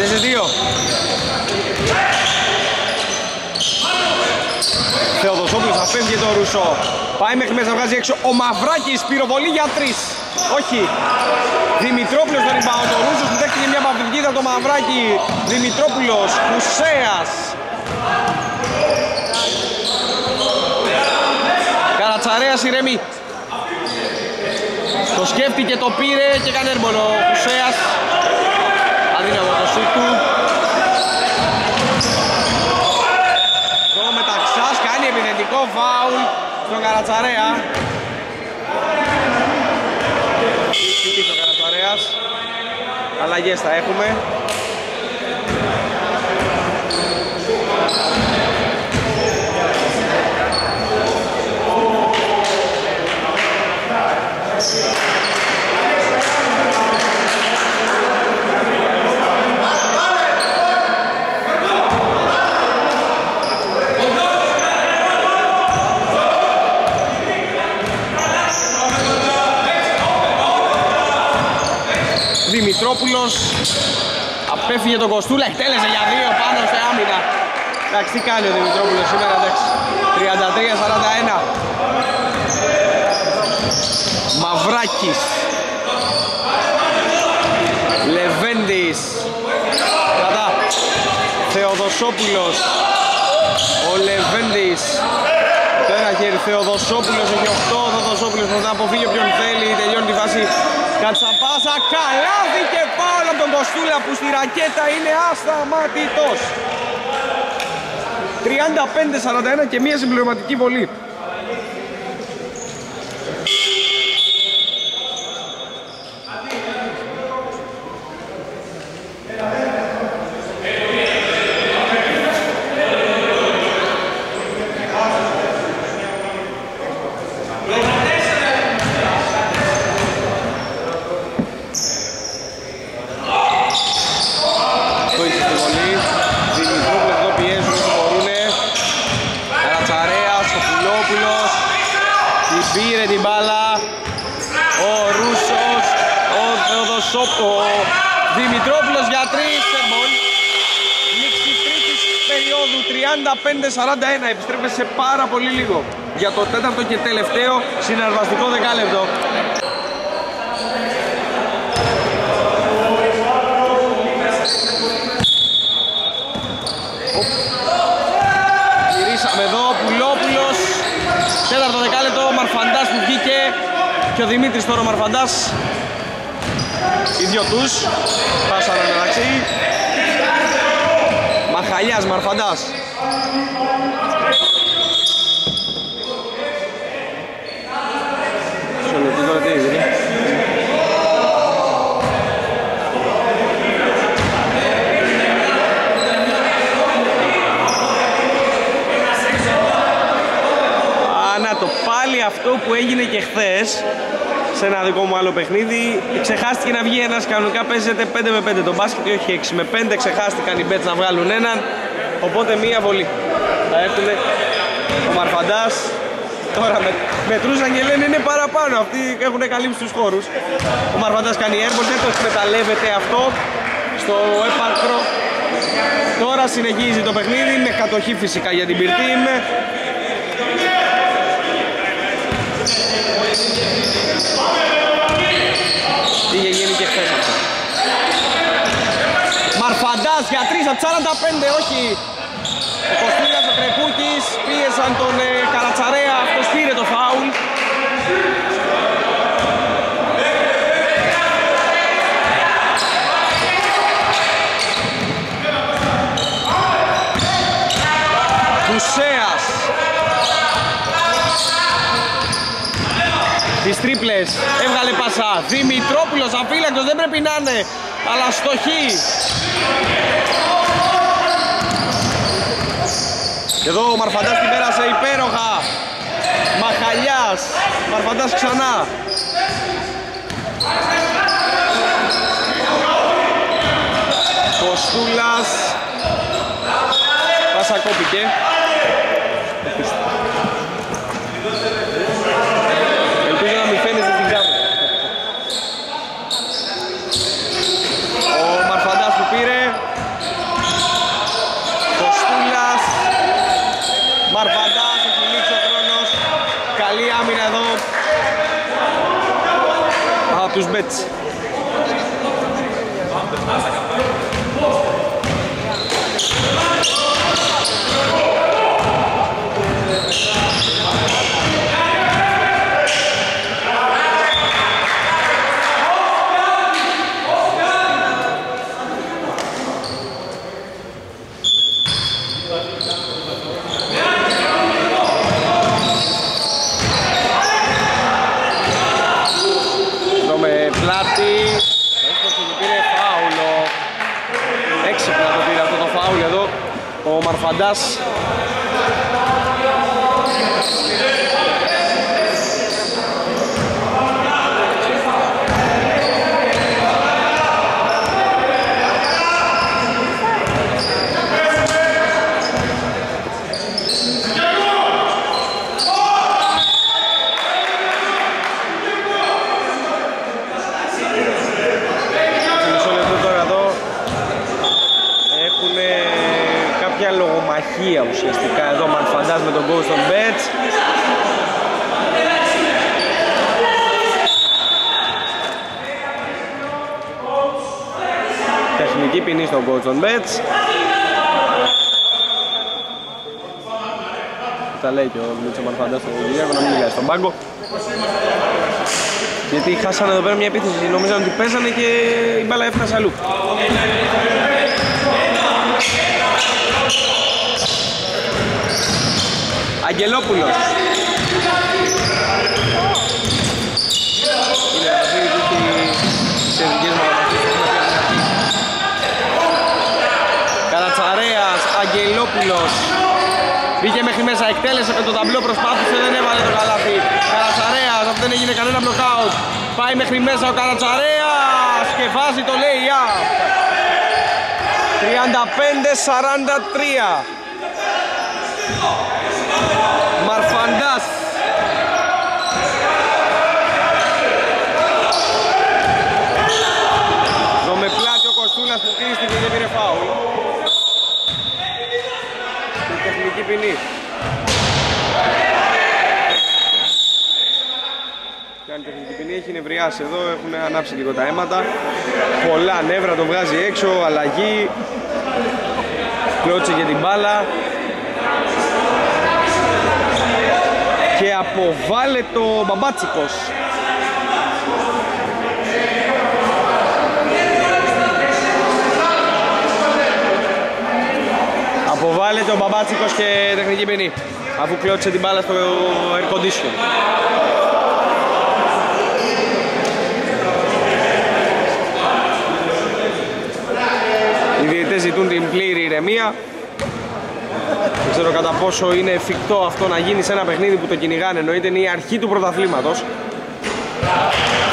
Είναι σε δύο. Θεοδοσόπουλος θα φεύγει το Ρουσό. Πάει μέχρι μέσα, βγάζει έξω ο Μαυράκης, πυροβολή για τρεις. Όχι. Δημητρόπουλος το rebound, ο Ρούσος που δέχτηκε μια παυρική από το Μαυράκη. Δημητρόπουλος, Κουσέας. Καρατσαρέας ηρεμεί. Το σκέφτηκε, το πήρε και έκανε έρμπολο. Ο Κουσέας. Αδύναμο το σούτ του. Εδώ μεταξάς κάνει επιθετικό φάουλ στον Καρατσαρέα. Συνήθως ο Καρατσαρέας. Αλλαγές θα έχουμε. Δημητρόπουλος απέφυγε τον Κοστούλα, εκτέλεσε για δύο πάνω σε άμυνα. Εντάξει, τι κάνει ο Δημητρόπουλος σήμερα, εντάξει. 33-41. Μαυράκης. Λεβέντης. Κατά. Θεοδοσόπουλος. Ο Λεβέντης. Το ένα χέρι Θεοδοσόπουλος έχει 8. Ο Θεοδοσόπουλος προσπαθεί να αποφύγει όποιον θέλει. Τελειώνει τη φάση. Κατσαπάσα. Καλάθι και πάω από τον Κοστούλα που στη ρακέτα είναι ασταματητός. 35-41 και μία συμπληρωματική βολή. Το είχε στη βολή. Δημητρόπουλος εδώ πιέζουν όσο μπορούνε. Καρατσαρέας, ο Πουλόπουλος. Την πήρε την μπάλα. Ο Ρούσος. Ο Θεοδοσόπο. Δημητρόπουλος για τρεις. Σερμπολ. Νίξη τρίτης περίοδου 35-41. Επιστρέφει σε πάρα πολύ λίγο. Για το τέταρτο και τελευταίο συναρβαστικό δεκάλεπτο. Γυρίσαμε εδώ, Πουλόπουλος Τέταρτο δεκάλεπτο, ο Μαρφαντάς που βγήκε Και ο Δημήτρης τώρα ο Μαρφαντάς Οι δυο τους Πάσαραν μεταξύ Μαχαλιάς, Μαρφαντάς. Μισό λεπτό τώρα τι έγινε. Α, να το πάλι αυτό που έγινε και χθες σε ένα δικό μου άλλο παιχνίδι. Ξεχάστηκε να βγει ένας κανονικά παίζεται 5 με 5 το μπάσκετ ή όχι 6 με 5 ξεχάστηκαν οι bets να βγάλουν έναν οπότε μία βολή. Θα έρθουν ο Μαρφαντάς. Τώρα με, μετρούσαν και λένε είναι παραπάνω αυτοί έχουν καλύψει τους χώρους. Ο Μαρφαντάς κάνει airball δεν το εκμεταλλεύεται αυτό στο έπαρκρο τώρα συνεχίζει το παιχνίδι με κατοχή φυσικά για την Πυρτή Είχε γίνει και χθες αυτό. Μαρφαντάς για 3 από 45, όχι. Ο Κωστήλας ο Τρεπούκης πίεσαν τον ε, Καρατσαρέα, αυτός πήρε το φάουλ. Κουσέας Τις τρίπλες. Έβγαλε πασά Δημητρόπουλος αφύλακτος δεν πρέπει να είναι. Αλλά στοχή. Και εδώ ο Μαρφαντάς την πέρασε υπέροχα. Μαχαλιάς. Μαρφαντάς ξανά. Κοστούλας. Πάσα κόπηκε Ελπίζω να μην φαίνεται στην κάμερα Ο Μαρφαντάς που πήρε Κοστούλας Μαρφαντάς έχει λήξει ο χρόνος Καλή άμυνα εδώ Από 35-43. Μαρφαντάς. Εδώ με πλάτη ο Κοστούλας που κλείστηκε και πήρε φάουλ. Στην τεχνική ποινή. Κάνει τεχνική ποινή, έχει νευριάσει εδώ, έχουν ανάψει λίγο τα αίματα. Πολλά νεύρα, το βγάζει έξω, αλλαγή. Κλώτσε και την μπάλα. Και αποβάλλε το Μπαμπάτσικος. Αποβάλλεται ο Μπαμπάτσικος και τεχνική ποινή αφού κλώτησε την μπάλα στο air condition. Οι διαιτητές ζητούν την πλήρη ηρεμία. Δεν ξέρω κατά πόσο είναι εφικτό αυτό να γίνει σε ένα παιχνίδι που το κυνηγάνε, εννοείται είναι η αρχή του πρωταθλήματος.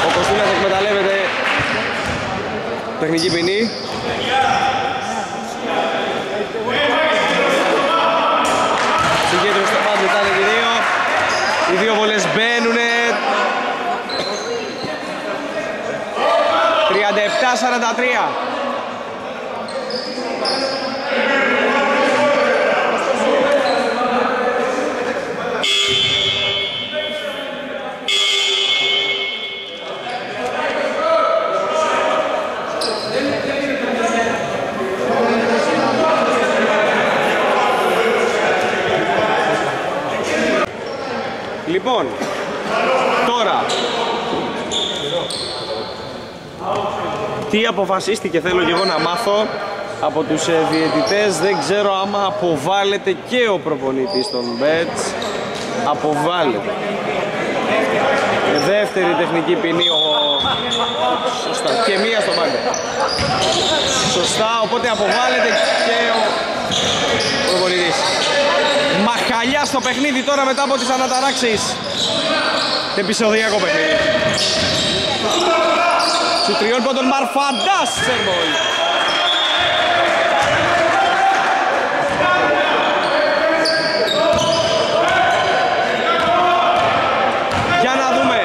Ο Κωστούλας εκμεταλλεύεται τεχνική ποινή. Συγκέντρωση στο πάντο ήταν οι δύο. Οι δύο βολές μπαίνουνε. 37-43. Λοιπόν, τώρα τι αποφασίστηκε θέλω και εγώ να μάθω από τους ε, διαιτητές. Δεν ξέρω άμα αποβάλλεται και ο προπονητής των Μπέτς αποβάλλεται. Δεύτερη τεχνική ποινή ο... σωστά. Και μία στο πάγκο σωστά οπότε αποβάλλεται και ο προπονητής. Μαχαλιά στο παιχνίδι τώρα μετά από τις αναταράξεις. Επεισοδιακό παιχνίδι Σου τριών πόντων. Μαρφαντάς Σέρμολ Για να δούμε.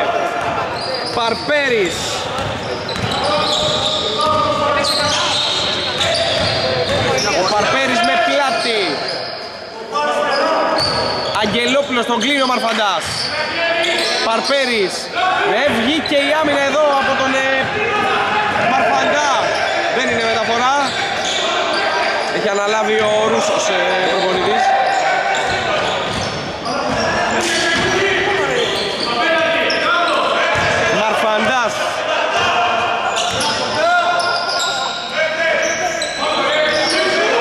Παρπέρης Ο Παρπέρης με πλάτη. Αγγελόπουλος τον κλείνει ο Μαρφαντάς. Παρπέρης ε, βγήκε η άμυνα εδώ από τον ε, Μαρφαντά δεν είναι μεταφορά έχει αναλάβει ο Ρούσος ε, προπονητής. Μαρφαντάς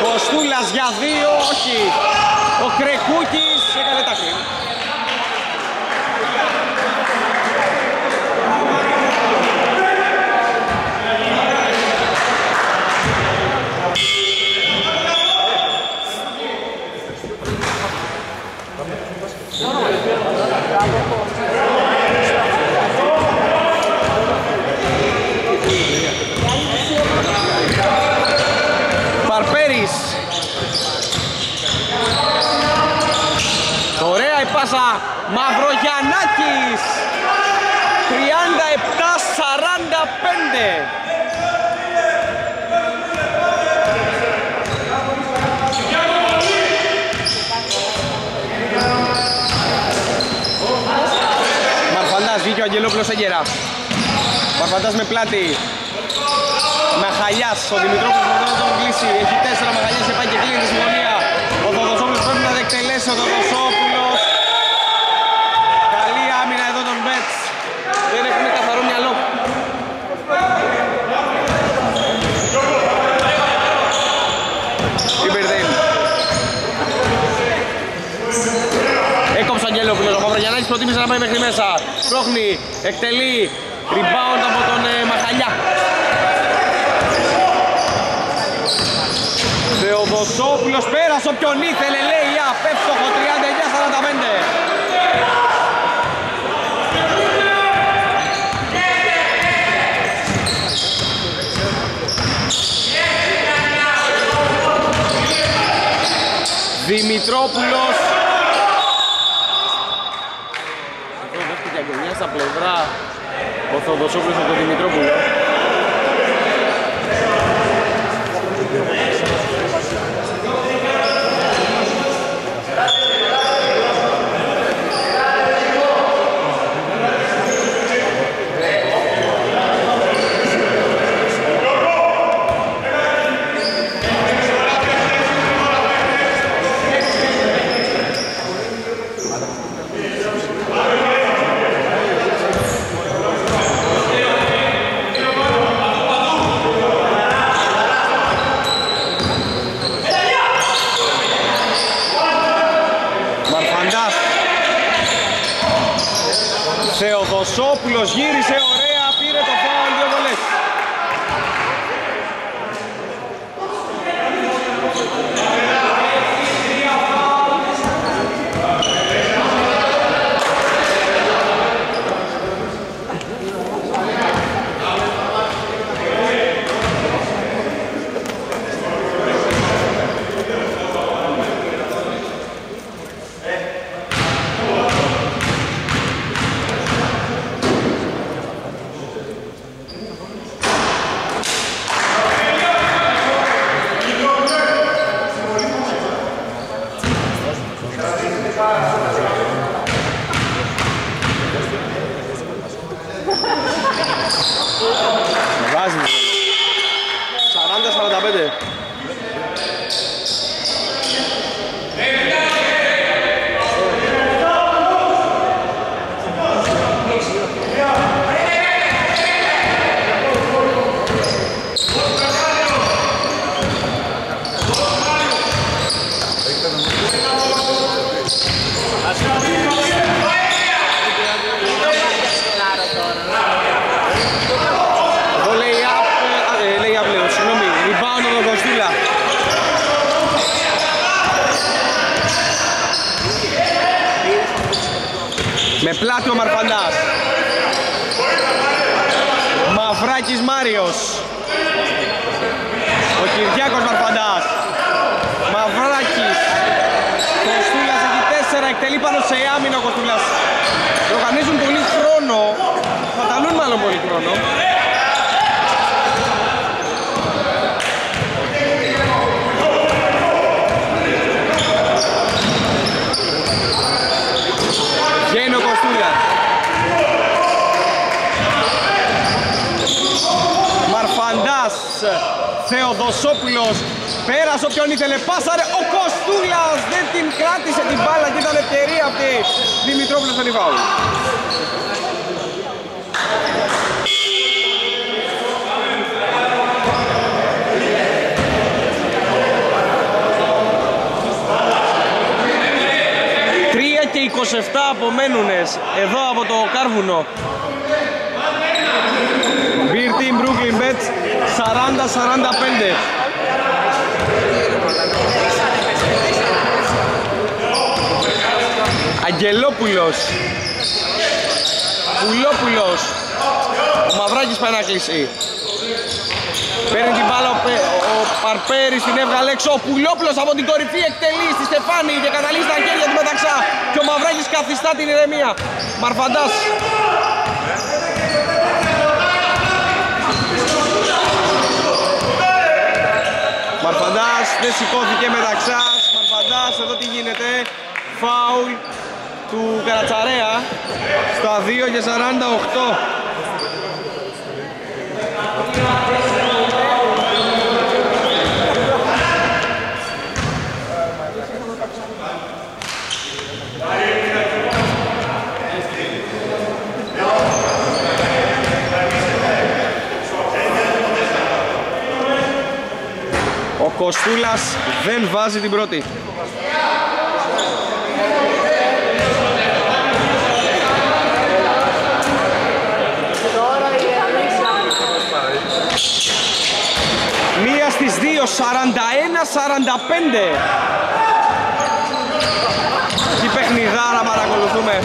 Κοστούλας για δύο, όχι. Ο Κρεκούκης έκανε τα Παρπέρης Ωραία η πάσα Μαυρογιαννάκης 37-45 Μαρφαντάς βγήκε ο Αγγελόπουλος έγκαιρα Μαρφαντάς με πλάτη. Μαχαλιάς, ο Δημητρόπουλος δεν θα τον κλείσει. Έχει τέσσερα Μαχαλιάς και πάει και κλείνει τη συμφωνία. Ο Θοδοσόπουλος πρέπει να δεκτελέσει ο Θοδοσόπουλος Καλή άμυνα εδώ των Μπέτς Δεν έχουν καθαρό μυαλό Ιμπερδέν Έκοψε ο Αγγελόπουλος, ο Μαυρογιαννάκης προτίμησε να πάει μέχρι μέσα. Πρόχνει, εκτελεί, rebound από τον ε, Μαχαλιά. Θεοδοσόπουλος πέρασε όποιον ήθελε λέει απέφτωχο 39-45 Δημητρόπουλος Εδώ δέχτηκε αγωνιά στα πλευρά. Ο Θοδοσόπουλος από τον Δημητρόπουλο γύρισε ωραία, πέρασε όποιον ήθελε, πάσαρε ο Κωστούλας, δεν την κράτησε την μπάλα και ήταν ευκαιρία αυτή. Δημητρόπουλος στον Ιβάου. Τρία και 27 απομένουνες εδώ από το Κάρβουνο. Beer Team Brooklyn Bets 40-45. Αγγελόπουλος. Πουλόπουλος Ο Μαυράκης πάει να κλείσει. Παίρνει την μπάλα ο, Πε- ο Παρπέρης την έβγαλε έξω. Ο Πουλόπουλος από την κορυφή εκτελεί στη Στεφάνη και καταλήγει στα χέρια του μεταξά. Και ο Μαυράκης καθιστά την ηρεμία. Μαρφαντάς Μαρφαντάς δεν σηκώθηκε μεταξάς. Μαρφαντάς εδώ τι γίνεται. Φάουλ του Καρατσαρέα στα 2 και 48 Κοστούλας δεν βάζει την πρώτη. Μία στις δύο, 41-45. Τι παιχνιδάρα παρακολουθούμε.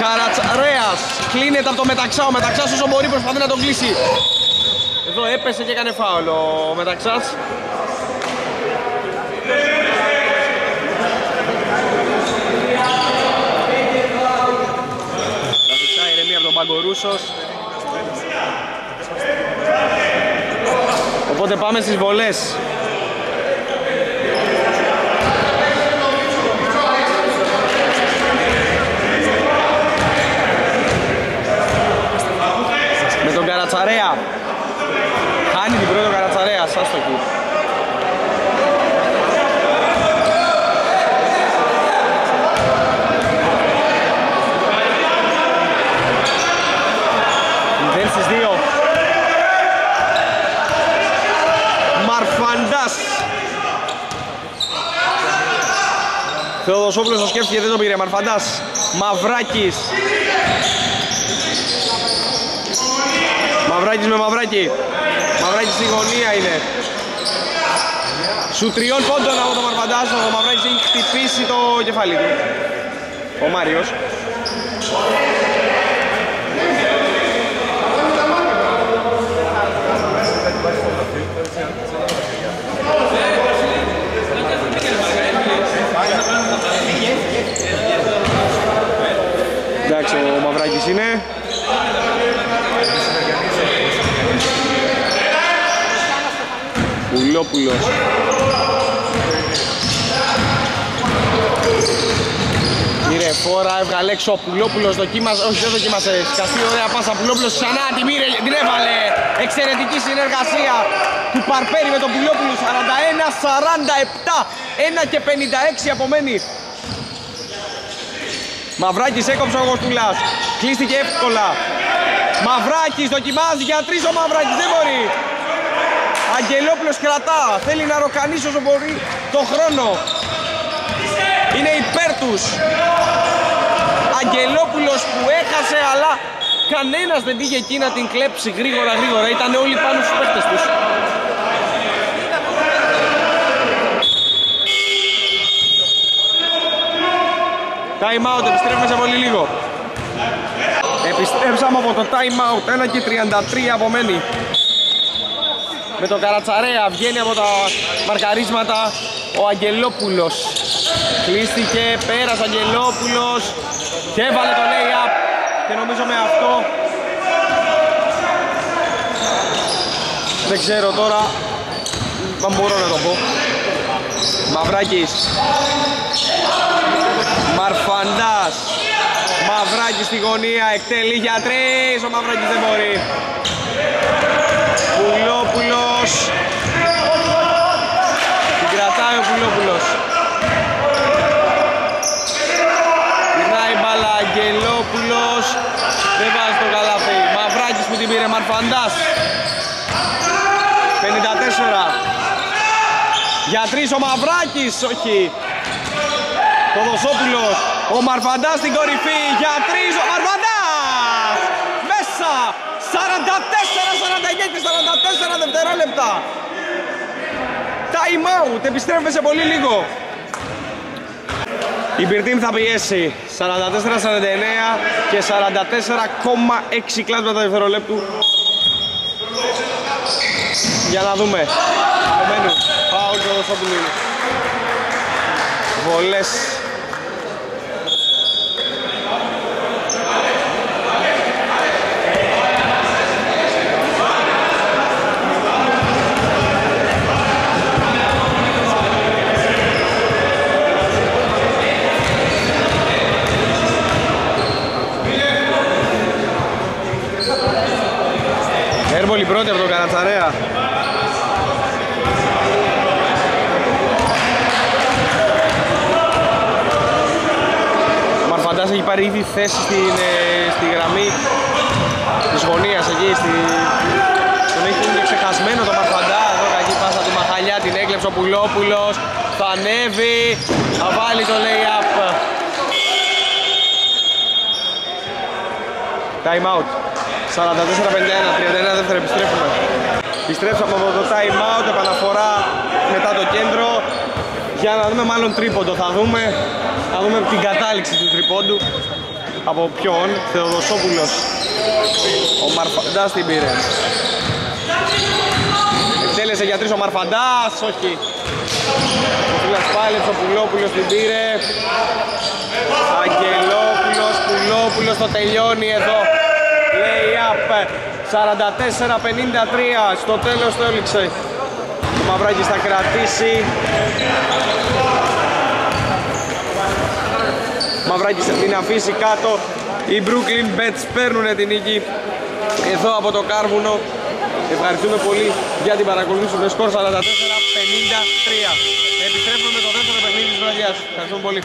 Καρατσαρέας κλείνεται από το Μεταξά. Ο Μεταξάς όσο μπορεί προσπαθεί να τον κλείσει. Εδώ έπεσε και έκανε φάουλ ο Μεταξάς. Καθιστά ηρεμία από τον Παγκορούσος. Οπότε πάμε στις βολές. Με τον Καρατσαρέα. Χάνει την πρώτη ο Καρατσαρέας, άστο εκεί. Μηδέν στις δύο. Μαρφαντά Θεοδοσόπουλος το σκέφτηκε, δεν το πήρε. Μαρφαντάς. Μαυράκης. Μαυράκης με Μαυράκη. Μαυράκης στη γωνία είναι. Σου τριών πόντων από το Μαρφαντάς, ο Μαυράκης έχει χτυπήσει το κεφάλι του. Ο Μάριος. Εντάξει, ο Μαυράκης είναι. Πουλόπουλος. Πήρε φόρα, έβγαλε έξω ο Πουλόπουλος, δοκίμασε, όχι δεν δοκίμασε, σκαστή ωραία πάσα, Πουλόπουλος ξανά την πήρε, την έβαλε, εξαιρετική συνεργασία του Παρπέρι με τον Πουλόπουλος, 41-47, 1 και 56 απομένει. Μαυράκης έκοψε ο Γοστουλάς, κλείστηκε εύκολα. Μαυράκης δοκιμάζει για τρεις ο Μαυράκης, δεν μπορεί. Αγγελόπουλος κρατά, θέλει να ροκανίσει όσο μπορεί το χρόνο. Είναι υπέρ τους. Αγγελόπουλος που έχασε αλλά κανένας δεν πήγε εκεί να την κλέψει γρήγορα γρήγορα. Ήταν όλοι πάνω στους παίχτες τους. Time out, επιστρέφουμε σε πολύ λίγο. Επιστρέψαμε από το time out, 1 και 33 απομένει. Με τον Καρατσαρέα βγαίνει από τα μαρκαρίσματα ο Αγγελόπουλος. Κλείστηκε, πέρασε ο Αγγελόπουλος και έβαλε το lay-up. Και νομίζω με αυτό δεν ξέρω τώρα αν μπορώ να το πω. Μαυράκης. Μαρφαντάς. Μαυράκης στη γωνία εκτελεί για τρεις. Ο Μαυράκης δεν μπορεί. Πουλόπουλος. Την κρατάει ο Πουλόπουλος Πειρνάει μπάλα Αγγελόπουλος δεν βάζει το καλάθι Μαυράκης που την πήρε Μαρφαντάς 54 για τρεις ο Μαυράκης όχι. Το Δοσόπουλος ο Μαρφαντάς στην κορυφή. Για τρεις ο Μαρφαντάς. Μέσα. 44, 49 και 44 δευτερόλεπτα. Time out, επιστρέφουμε σε πολύ λίγο. Η Μπιρτίν θα πιέσει. 44-49 και 44,6 κλάσματα δευτερολέπτου για να δούμε. Επομένου, πάω και ο Δοσόπουλου είναι Βολές. Έρμολη πρώτη από τον Καρατσαρέα. Μαρφαντάς έχει πάρει ήδη θέση στην, ε, στη γραμμή της γωνίας εκεί. Στη... Τον έχει είναι ξεχασμένο το Μαρφαντά. Εδώ κακή πάσα του Μαχαλιά την έκλεψε ο Πουλόπουλος. Θα ανέβει, θα βάλει το lay-up. Time out. 44-51, 31 δεύτερα επιστρέφουμε. Επιστρέψαμε από το time out, επαναφορά μετά το κέντρο. Για να δούμε μάλλον τρίποντο θα δούμε. Θα δούμε την κατάληξη του τρίποντου. Από ποιον, Θεοδοσόπουλος. Ο Μαρφαντάς την πήρε. Εκτέλεσε για τρεις ο Μαρφαντάς, όχι. Ο Φίλας πάλεψε, ο Πουλόπουλος την πήρε. Αγγελόπουλος, Πουλόπουλος το τελειώνει εδώ. Lay-up 44-53 στο τέλος το έληξε ο Μαυράκης θα κρατήσει Μαυράκης θα την αφήσει κάτω. Οι Brooklyn Bets παίρνουν την νίκη εδώ από το Κάρβουνο. Ευχαριστούμε πολύ για την παρακολούθηση. Με σκορ 44-53 επιστρέφουμε με το δεύτερο παιχνίδι της βραδιάς. Ευχαριστούμε πολύ